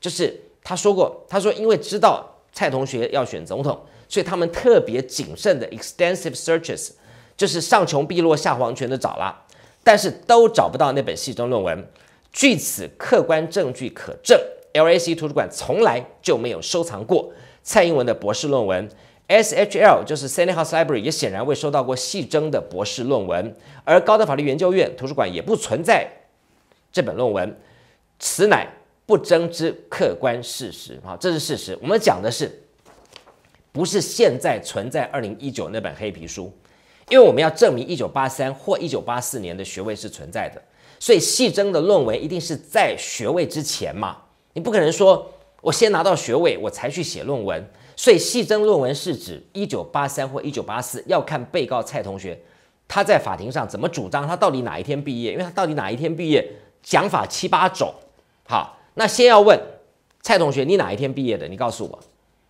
就是他说过，他说因为知道蔡同学要选总统，所以他们特别谨慎的 extensive searches，就是上穷碧落下黄泉的找了，但是都找不到那本细中论文。据此客观证据可证，LAC 图书馆从来就没有收藏过蔡英文的博士论文，SHL 就是 Senate House Library 也显然未收到过细征的博士论文，而高等法律研究院图书馆也不存在这本论文，此乃不争之客观事实。好，这是事实。我们讲的是，不是现在存在二零一九那本黑皮书，因为我们要证明一九八三或一九八四年的学位是存在的。所以细征的论文一定是在学位之前嘛？你不可能说我先拿到学位我才去写论文。所以细征论文是指一九八三或一九八四，要看被告蔡同学他在法庭上怎么主张，他到底哪一天毕业？因为他到底哪一天毕业，讲法七八种。好，那先要问蔡同学，你哪一天毕业的？你告诉我。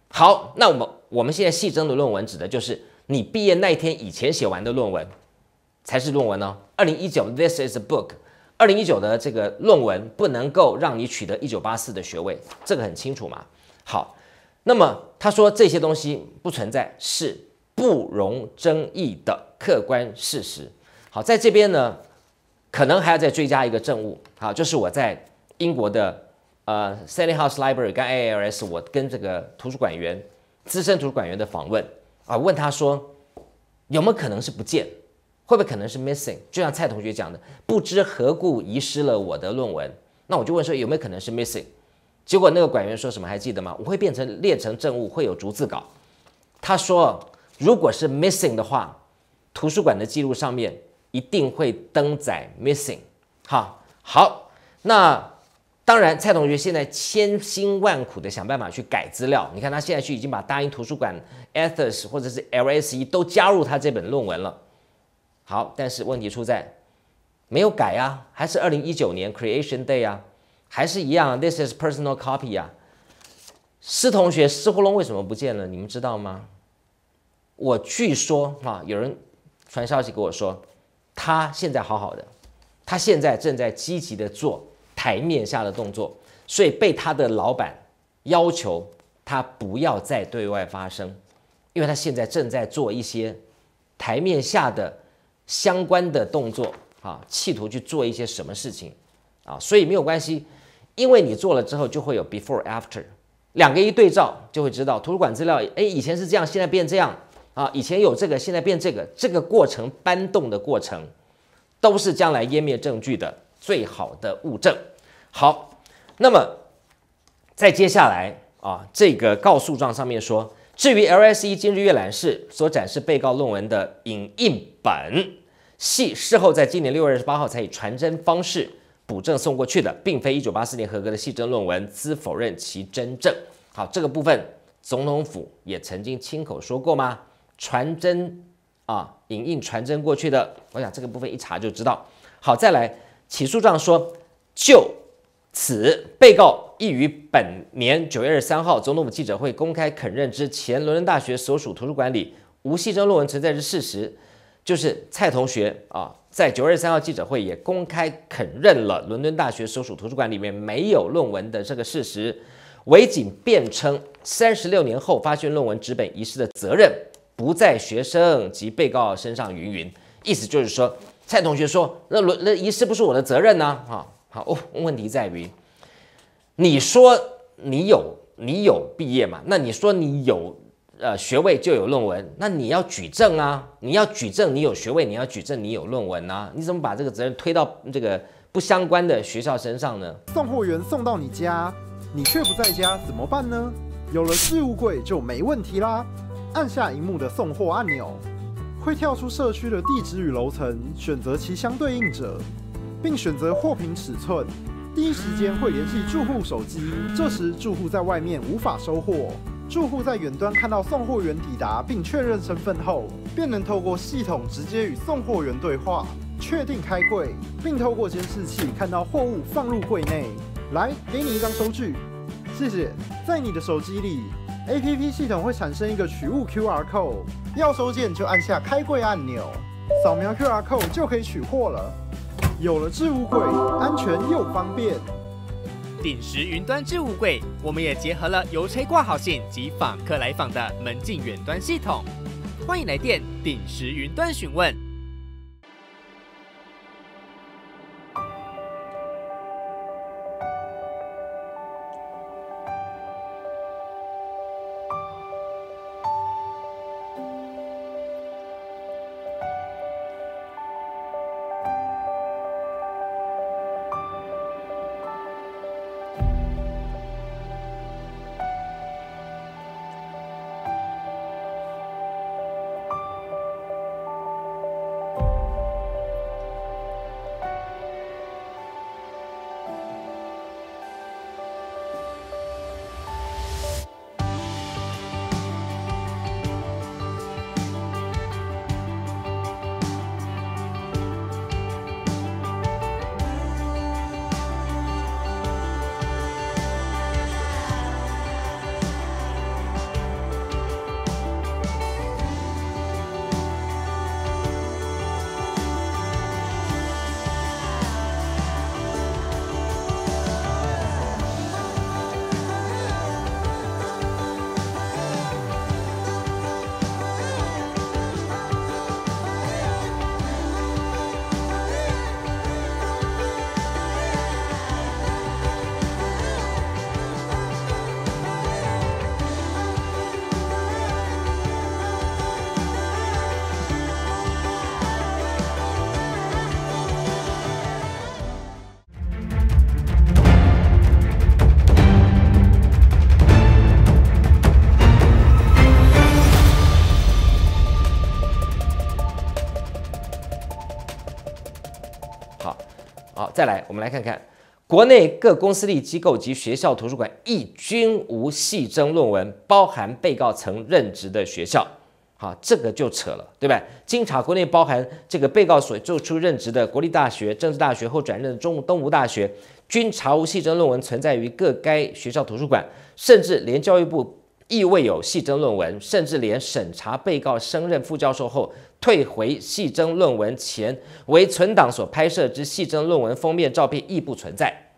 好，那我们我们现在细征的论文指的就是你毕业那一天以前写完的论文才是论文呢。二零一九，This is a book。二零一九的这个论文不能够让你取得一九八四的学位，这个很清楚嘛？好，那么他说这些东西不存在，是不容争议的客观事实。好，在这边呢，可能还要再追加一个证物，好，就是我在英国的呃 Senate House Library 跟 ALS，我跟这个图书馆员、资深图书馆员的访问啊，问他说有没有可能是不见？会不会可能是 missing？就像蔡同学讲的，不知何故遗失了我的论文。那我就问说有没有可能是 missing？结果那个管员说什么还记得吗？我会变成列成证物，会有逐字稿。他说如果是 missing 的话，图书馆的记录上面一定会登载 missing。哈，好，那当然蔡同学现在千辛万苦的想办法去改资料。你看他现在去已经把大英图书馆 Ethos 或者是 LSE 都加入他这本论文了。好，但是问题出在没有改啊，还是二零一九年 Creation Day 啊，还是一样，This is personal copy 啊。施同学施胡龙为什么不见了？你们知道吗？我据说啊，有人传消息给我说，他现在好好的，他现在正在积极的做台面下的动作，所以被他的老板要求他不要再对外发声，因为他现在正在做一些台面下的。相关的动作啊，企图去做一些什么事情啊，所以没有关系，因为你做了之后就会有 before after，两个一对照就会知道图书馆资料，哎，以前是这样，现在变这样啊，以前有这个，现在变这个，这个过程搬动的过程，都是将来湮灭证据的最好的物证。好，那么再接下来啊，这个告诉状上面说。至于 LSE 今日阅览室所展示被告论文的影印本，系事后在今年六月二十八号才以传真方式补正送过去的，并非一九八四年合格的系真论文，兹否认其真正。好，这个部分总统府也曾经亲口说过吗？传真啊，影印传真过去的，我想这个部分一查就知道。好，再来起诉状说就。此被告亦于本年九月二十三号总统府记者会公开肯认之前伦敦大学所属图书馆里无系征论文存在之事实，就是蔡同学啊，在九月三号记者会也公开肯认了伦敦大学所属图书馆里面没有论文的这个事实，唯仅辩称三十六年后发现论文纸本遗失的责任不在学生及被告身上，云云，意思就是说，蔡同学说那论那遗失不是我的责任呢，哈。好哦，问题在于，你说你有你有毕业嘛？那你说你有呃学位就有论文，那你要举证啊！你要举证你有学位，你要举证你有论文啊！你怎么把这个责任推到这个不相关的学校身上呢？送货员送到你家，你却不在家，怎么办呢？有了置物柜就没问题啦！按下荧幕的送货按钮，会跳出社区的地址与楼层，选择其相对应者。并选择货品尺寸，第一时间会联系住户手机。这时住户在外面无法收货，住户在远端看到送货员抵达并确认身份后，便能透过系统直接与送货员对话，确定开柜，并透过监视器看到货物放入柜内。来，给你一张收据，谢谢。在你的手机里，，APP 系统会产生一个取物 QR code，要收件就按下开柜按钮，扫描 QR code 就可以取货了。有了置物柜，安全又方便。鼎石云端置物柜，我们也结合了邮差挂号信及访客来访的门禁远端系统。欢迎来电鼎石云端询问。再来，我们来看看国内各公司立机构及学校图书馆亦均无系争论文，包含被告曾任职的学校。好，这个就扯了，对吧？经查，国内包含这个被告所做出任职的国立大学、政治大学或转任的中东吴大学，均查无系争论文存在于各该学校图书馆，甚至连教育部亦未有系争论文，甚至连审查被告升任副教授后退回系争论文前为存档所拍摄之系争论文封面照片亦不存在。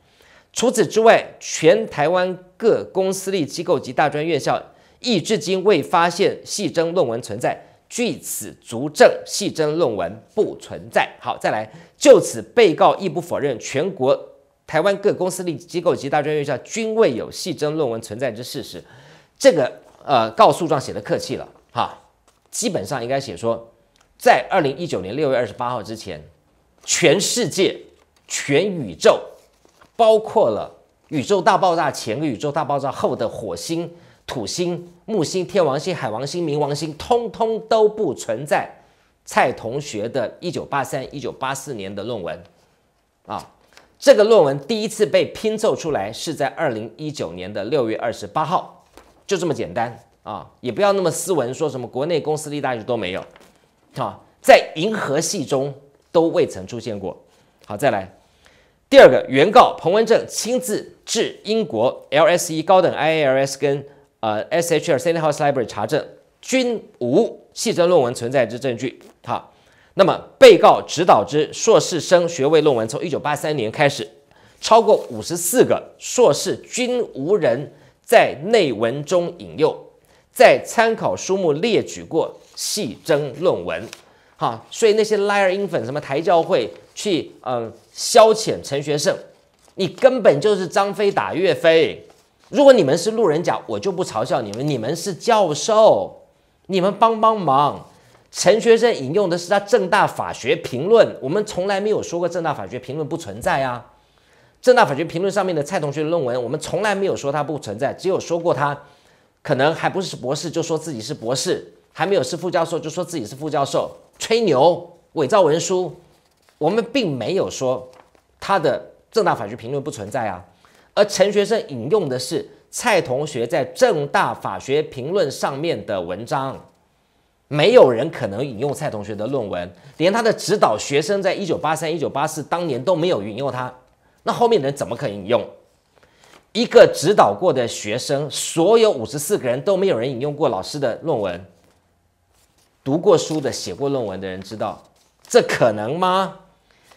除此之外，全台湾各公私立机构及大专院校亦至今未发现系争论文存在，据此足证系争论文不存在。好，再来，就此被告亦不否认全国台湾各公私立机构及大专院校均未有系争论文存在之事实。这个呃告诉状写的客气了哈，基本上应该写说，在二零一九年六月二十八号之前，全世界、全宇宙，包括了宇宙大爆炸前跟宇宙大爆炸后的火星、土星、木星、天王星、海王星、冥王星，通通都不存在蔡同学的一九八三、一九八四年的论文啊。这个论文第一次被拼凑出来是在二零一九年的六月二十八号。就这么简单啊，也不要那么斯文，说什么国内公司立大学都没有，啊，在银河系中都未曾出现过。好，再来第二个，原告彭文正亲自至英国 LSE 高等 IALS 跟呃 SHL Sydney House Library 查证，均无系争论文存在之证据。好，那么被告指导之硕士生学位论文，从一九八三年开始，超过五十四个硕士均无人。在内文中引用，在参考书目列举过细争论文，好，所以那些 liar 英粉什么台教会去嗯消遣陈学圣，你根本就是张飞打岳飞。如果你们是路人甲，我就不嘲笑你们，你们是教授，你们帮帮忙。陈学圣引用的是他正大法学评论，我们从来没有说过正大法学评论不存在啊。正大法学评论上面的蔡同学的论文，我们从来没有说他不存在，只有说过他可能还不是博士，就说自己是博士；还没有是副教授，就说自己是副教授，吹牛、伪造文书。我们并没有说他的正大法学评论不存在啊。而陈学生引用的是蔡同学在正大法学评论上面的文章，没有人可能引用蔡同学的论文，连他的指导学生在一九八三、一九八四当年都没有引用他。那后面的人怎么可以引用？一个指导过的学生，所有五十四个人都没有人引用过老师的论文。读过书的、写过论文的人知道，这可能吗？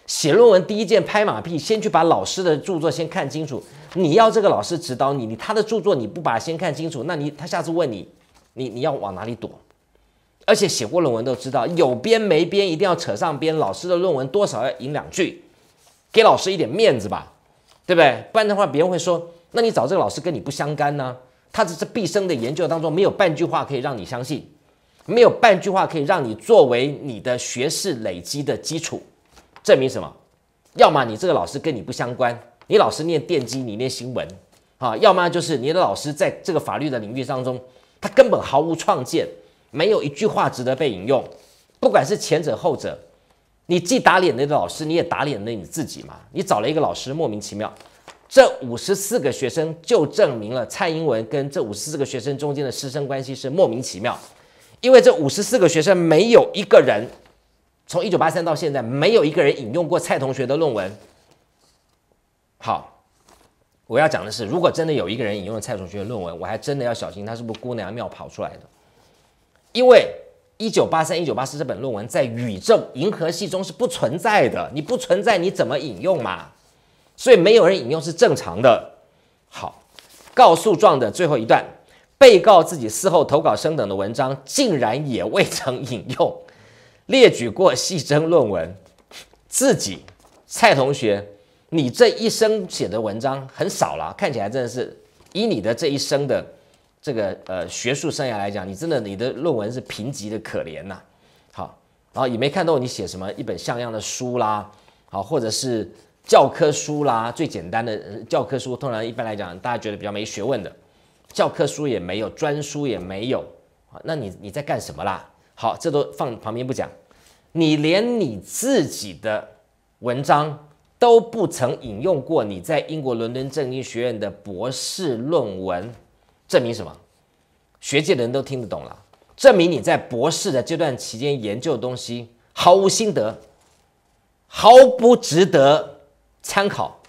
写论文第一件拍马屁，先去把老师的著作先看清楚。你要这个老师指导你，你他的著作你不把先看清楚，那你他下次问你，你你要往哪里躲？而且写过论文都知道，有边没边一定要扯上边。老师的论文多少要引两句，给老师一点面子吧，对不对？不然的话，别人会说，那你找这个老师跟你不相干呢？他只是毕生的研究当中没有半句话可以让你相信，没有半句话可以让你作为你的学士累积的基础，证明什么？要么你这个老师跟你不相关，你老师念电机，你念新闻，啊，要么就是你的老师在这个法律的领域当中，他根本毫无创建。没有一句话值得被引用，不管是前者后者，你既打脸了老师，你也打脸了你自己嘛。你找了一个老师莫名其妙，这五十四个学生就证明了蔡英文跟这五十四个学生中间的师生关系是莫名其妙，因为这五十四个学生没有一个人从一九八三到现在没有一个人引用过蔡同学的论文。好，我要讲的是，如果真的有一个人引用了蔡同学的论文，我还真的要小心他是不是姑娘庙跑出来的。因为一九八三、一九八四这本论文在宇宙银河系中是不存在的，你不存在，你怎么引用嘛？所以没有人引用是正常的。好，告诉状的最后一段，被告自己事后投稿升等的文章竟然也未曾引用，列举过细征论文。自己蔡同学，你这一生写的文章很少了，看起来真的是以你的这一生的。这个呃学术生涯来讲，你真的你的论文是贫瘠的可怜呐。好，然后也没看到你写什么一本像样的书啦，好，或者是教科书啦，最简单的教科书，通常一般来讲大家觉得比较没学问的教科书也没有，专书也没有，那你你在干什么啦？好，这都放旁边不讲，你连你自己的文章都不曾引用过你在英国伦敦政经学院的博士论文。证明什么？学界的人都听得懂了。证明你在博士的阶段期间研究的东西毫无心得，毫不值得参考。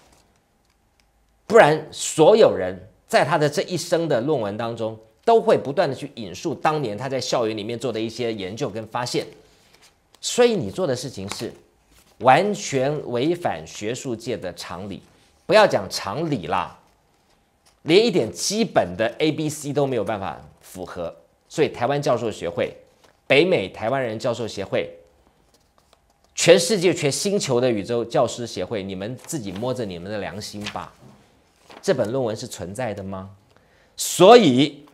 不然，所有人在他的这一生的论文当中，都会不断的去引述当年他在校园里面做的一些研究跟发现。所以，你做的事情是完全违反学术界的常理。不要讲常理啦。连一点基本的 A、B、C 都没有办法符合，所以台湾教授协会、北美台湾人教授协会、全世界全星球的宇宙教师协会，你们自己摸着你们的良心吧。这本论文是存在的吗？所以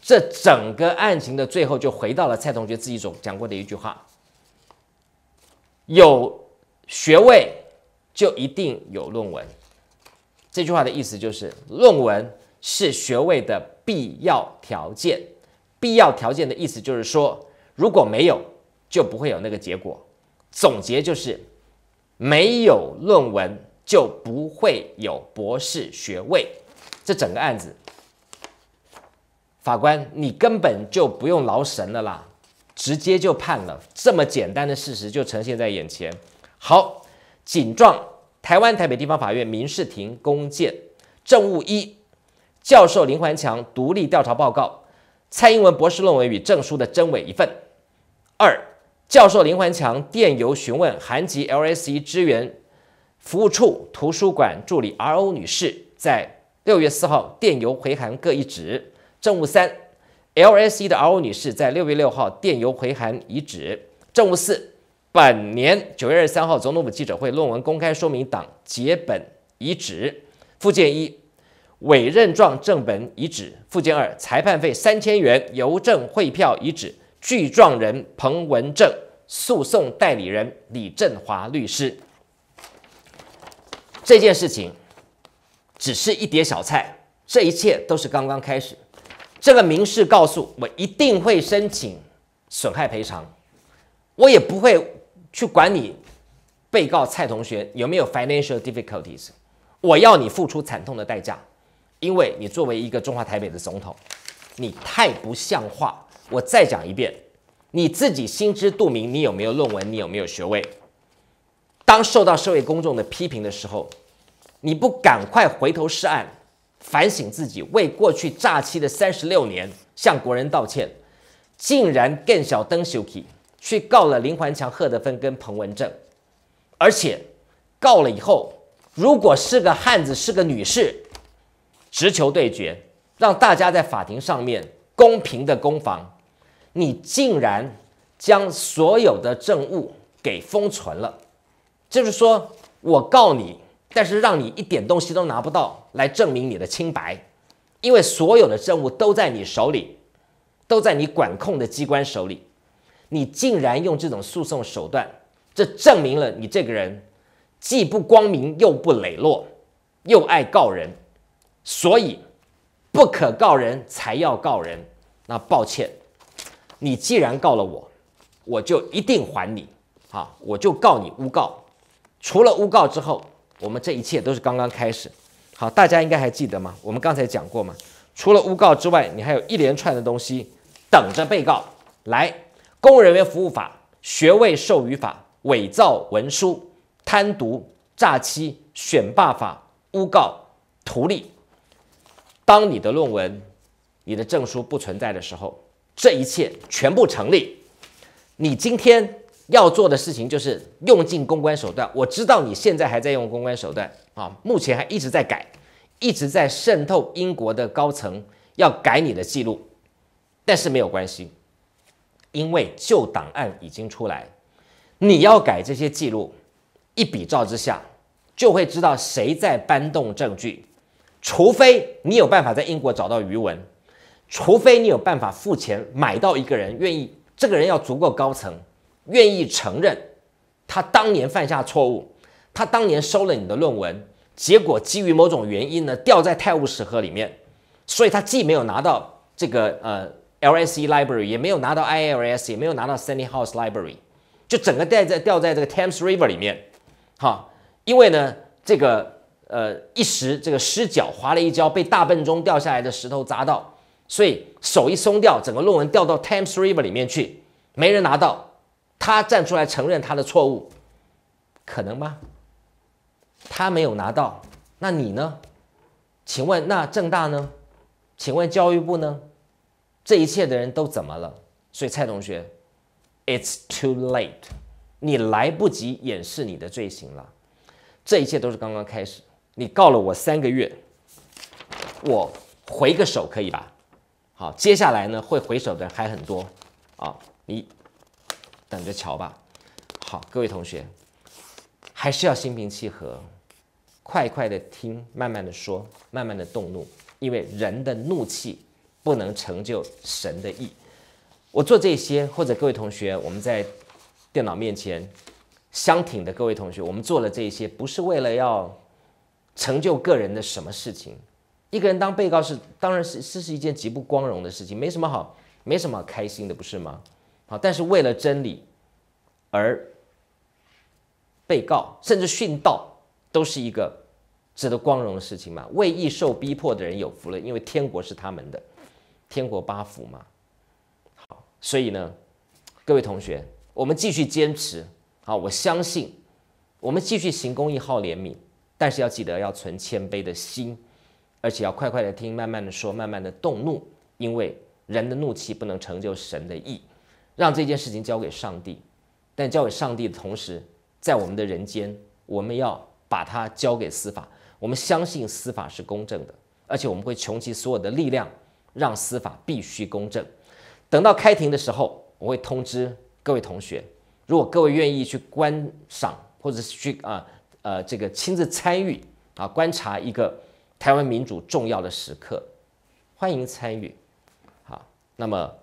这整个案情的最后就回到了蔡同学自己总讲过的一句话：有学位就一定有论文。这句话的意思就是，论文是学位的必要条件。必要条件的意思就是说，如果没有，就不会有那个结果。总结就是，没有论文就不会有博士学位。这整个案子，法官你根本就不用劳神了啦，直接就判了。这么简单的事实就呈现在眼前。好，警状。台湾台北地方法院民事庭公件证物一：教授林环强独立调查报告，蔡英文博士论文与证书的真伪一份。二、教授林环强电邮询问韩籍 LSE 支援服务处图书馆助理 RO 女士，在六月四号电邮回函各一纸。证物三：LSE 的 RO 女士在六月六号电邮回函一纸。证物四。本年九月二十三号总统府记者会论文公开说明档结本遗址附件一委任状正本遗址附件二裁判费三千元邮政汇票遗址具状人彭文正诉讼代理人李振华律师。这件事情只是一碟小菜，这一切都是刚刚开始。这个民事告诉我一定会申请损害赔偿，我也不会。去管你被告蔡同学有没有 financial difficulties，我要你付出惨痛的代价，因为你作为一个中华台北的总统，你太不像话。我再讲一遍，你自己心知肚明，你有没有论文，你有没有学位？当受到社会公众的批评的时候，你不赶快回头是岸，反省自己，为过去诈欺的三十六年向国人道歉，竟然更小登修起去告了林环强、贺德芬跟彭文正，而且告了以后，如果是个汉子，是个女士，直球对决，让大家在法庭上面公平的攻防，你竟然将所有的证物给封存了，就是说我告你。但是让你一点东西都拿不到来证明你的清白，因为所有的证物都在你手里，都在你管控的机关手里，你竟然用这种诉讼手段，这证明了你这个人既不光明又不磊落，又爱告人，所以不可告人才要告人。那抱歉，你既然告了我，我就一定还你，好，我就告你诬告。除了诬告之后。我们这一切都是刚刚开始，好，大家应该还记得吗？我们刚才讲过吗，除了诬告之外，你还有一连串的东西等着被告来：公务人员服务法、学位授予法、伪造文书、贪渎、诈欺、选罢法、诬告、图利。当你的论文、你的证书不存在的时候，这一切全部成立。你今天。要做的事情就是用尽公关手段。我知道你现在还在用公关手段啊，目前还一直在改，一直在渗透英国的高层要改你的记录，但是没有关系，因为旧档案已经出来，你要改这些记录，一比照之下就会知道谁在搬动证据，除非你有办法在英国找到余文，除非你有办法付钱买到一个人愿意，这个人要足够高层。愿意承认他当年犯下错误，他当年收了你的论文，结果基于某种原因呢，掉在泰晤士河里面，所以他既没有拿到这个呃 LSE Library，也没有拿到 ILS，也没有拿到 Sunny House Library，就整个掉在掉在这个 Thames River 里面，哈，因为呢这个呃一时这个失脚滑了一跤，被大笨钟掉下来的石头砸到，所以手一松掉，整个论文掉到 Thames River 里面去，没人拿到。他站出来承认他的错误，可能吗？他没有拿到，那你呢？请问那正大呢？请问教育部呢？这一切的人都怎么了？所以蔡同学，It's too late，你来不及掩饰你的罪行了。这一切都是刚刚开始。你告了我三个月，我回个手可以吧？好，接下来呢会回手的人还很多啊，你。等着瞧吧。好，各位同学，还是要心平气和，快快的听，慢慢的说，慢慢的动怒，因为人的怒气不能成就神的意。我做这些，或者各位同学，我们在电脑面前相挺的各位同学，我们做了这些，不是为了要成就个人的什么事情。一个人当被告是，当然是这是一件极不光荣的事情，没什么好，没什么好开心的，不是吗？好，但是为了真理而被告甚至殉道，都是一个值得光荣的事情嘛？为义受逼迫的人有福了，因为天国是他们的，天国八福嘛。好，所以呢，各位同学，我们继续坚持。好，我相信我们继续行公义、好怜悯，但是要记得要存谦卑的心，而且要快快的听，慢慢的说，慢慢的动怒，因为人的怒气不能成就神的意。让这件事情交给上帝，但交给上帝的同时，在我们的人间，我们要把它交给司法。我们相信司法是公正的，而且我们会穷其所有的力量，让司法必须公正。等到开庭的时候，我会通知各位同学，如果各位愿意去观赏，或者是去啊呃这个亲自参与啊观察一个台湾民主重要的时刻，欢迎参与。好，那么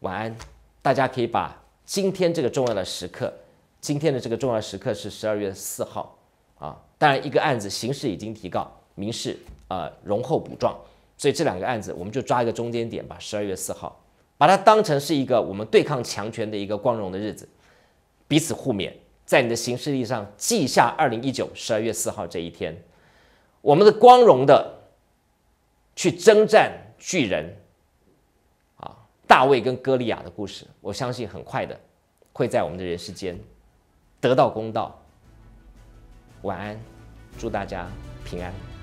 晚安。大家可以把今天这个重要的时刻，今天的这个重要时刻是十二月四号啊。当然，一个案子刑事已经提告，民事呃容后补状，所以这两个案子我们就抓一个中间点吧，十二月四号，把它当成是一个我们对抗强权的一个光荣的日子，彼此互勉，在你的行事历上记下二零一九十二月四号这一天，我们的光荣的去征战巨人。啊大卫跟歌利亚的故事，我相信很快的会在我们的人世间得到公道。晚安，祝大家平安。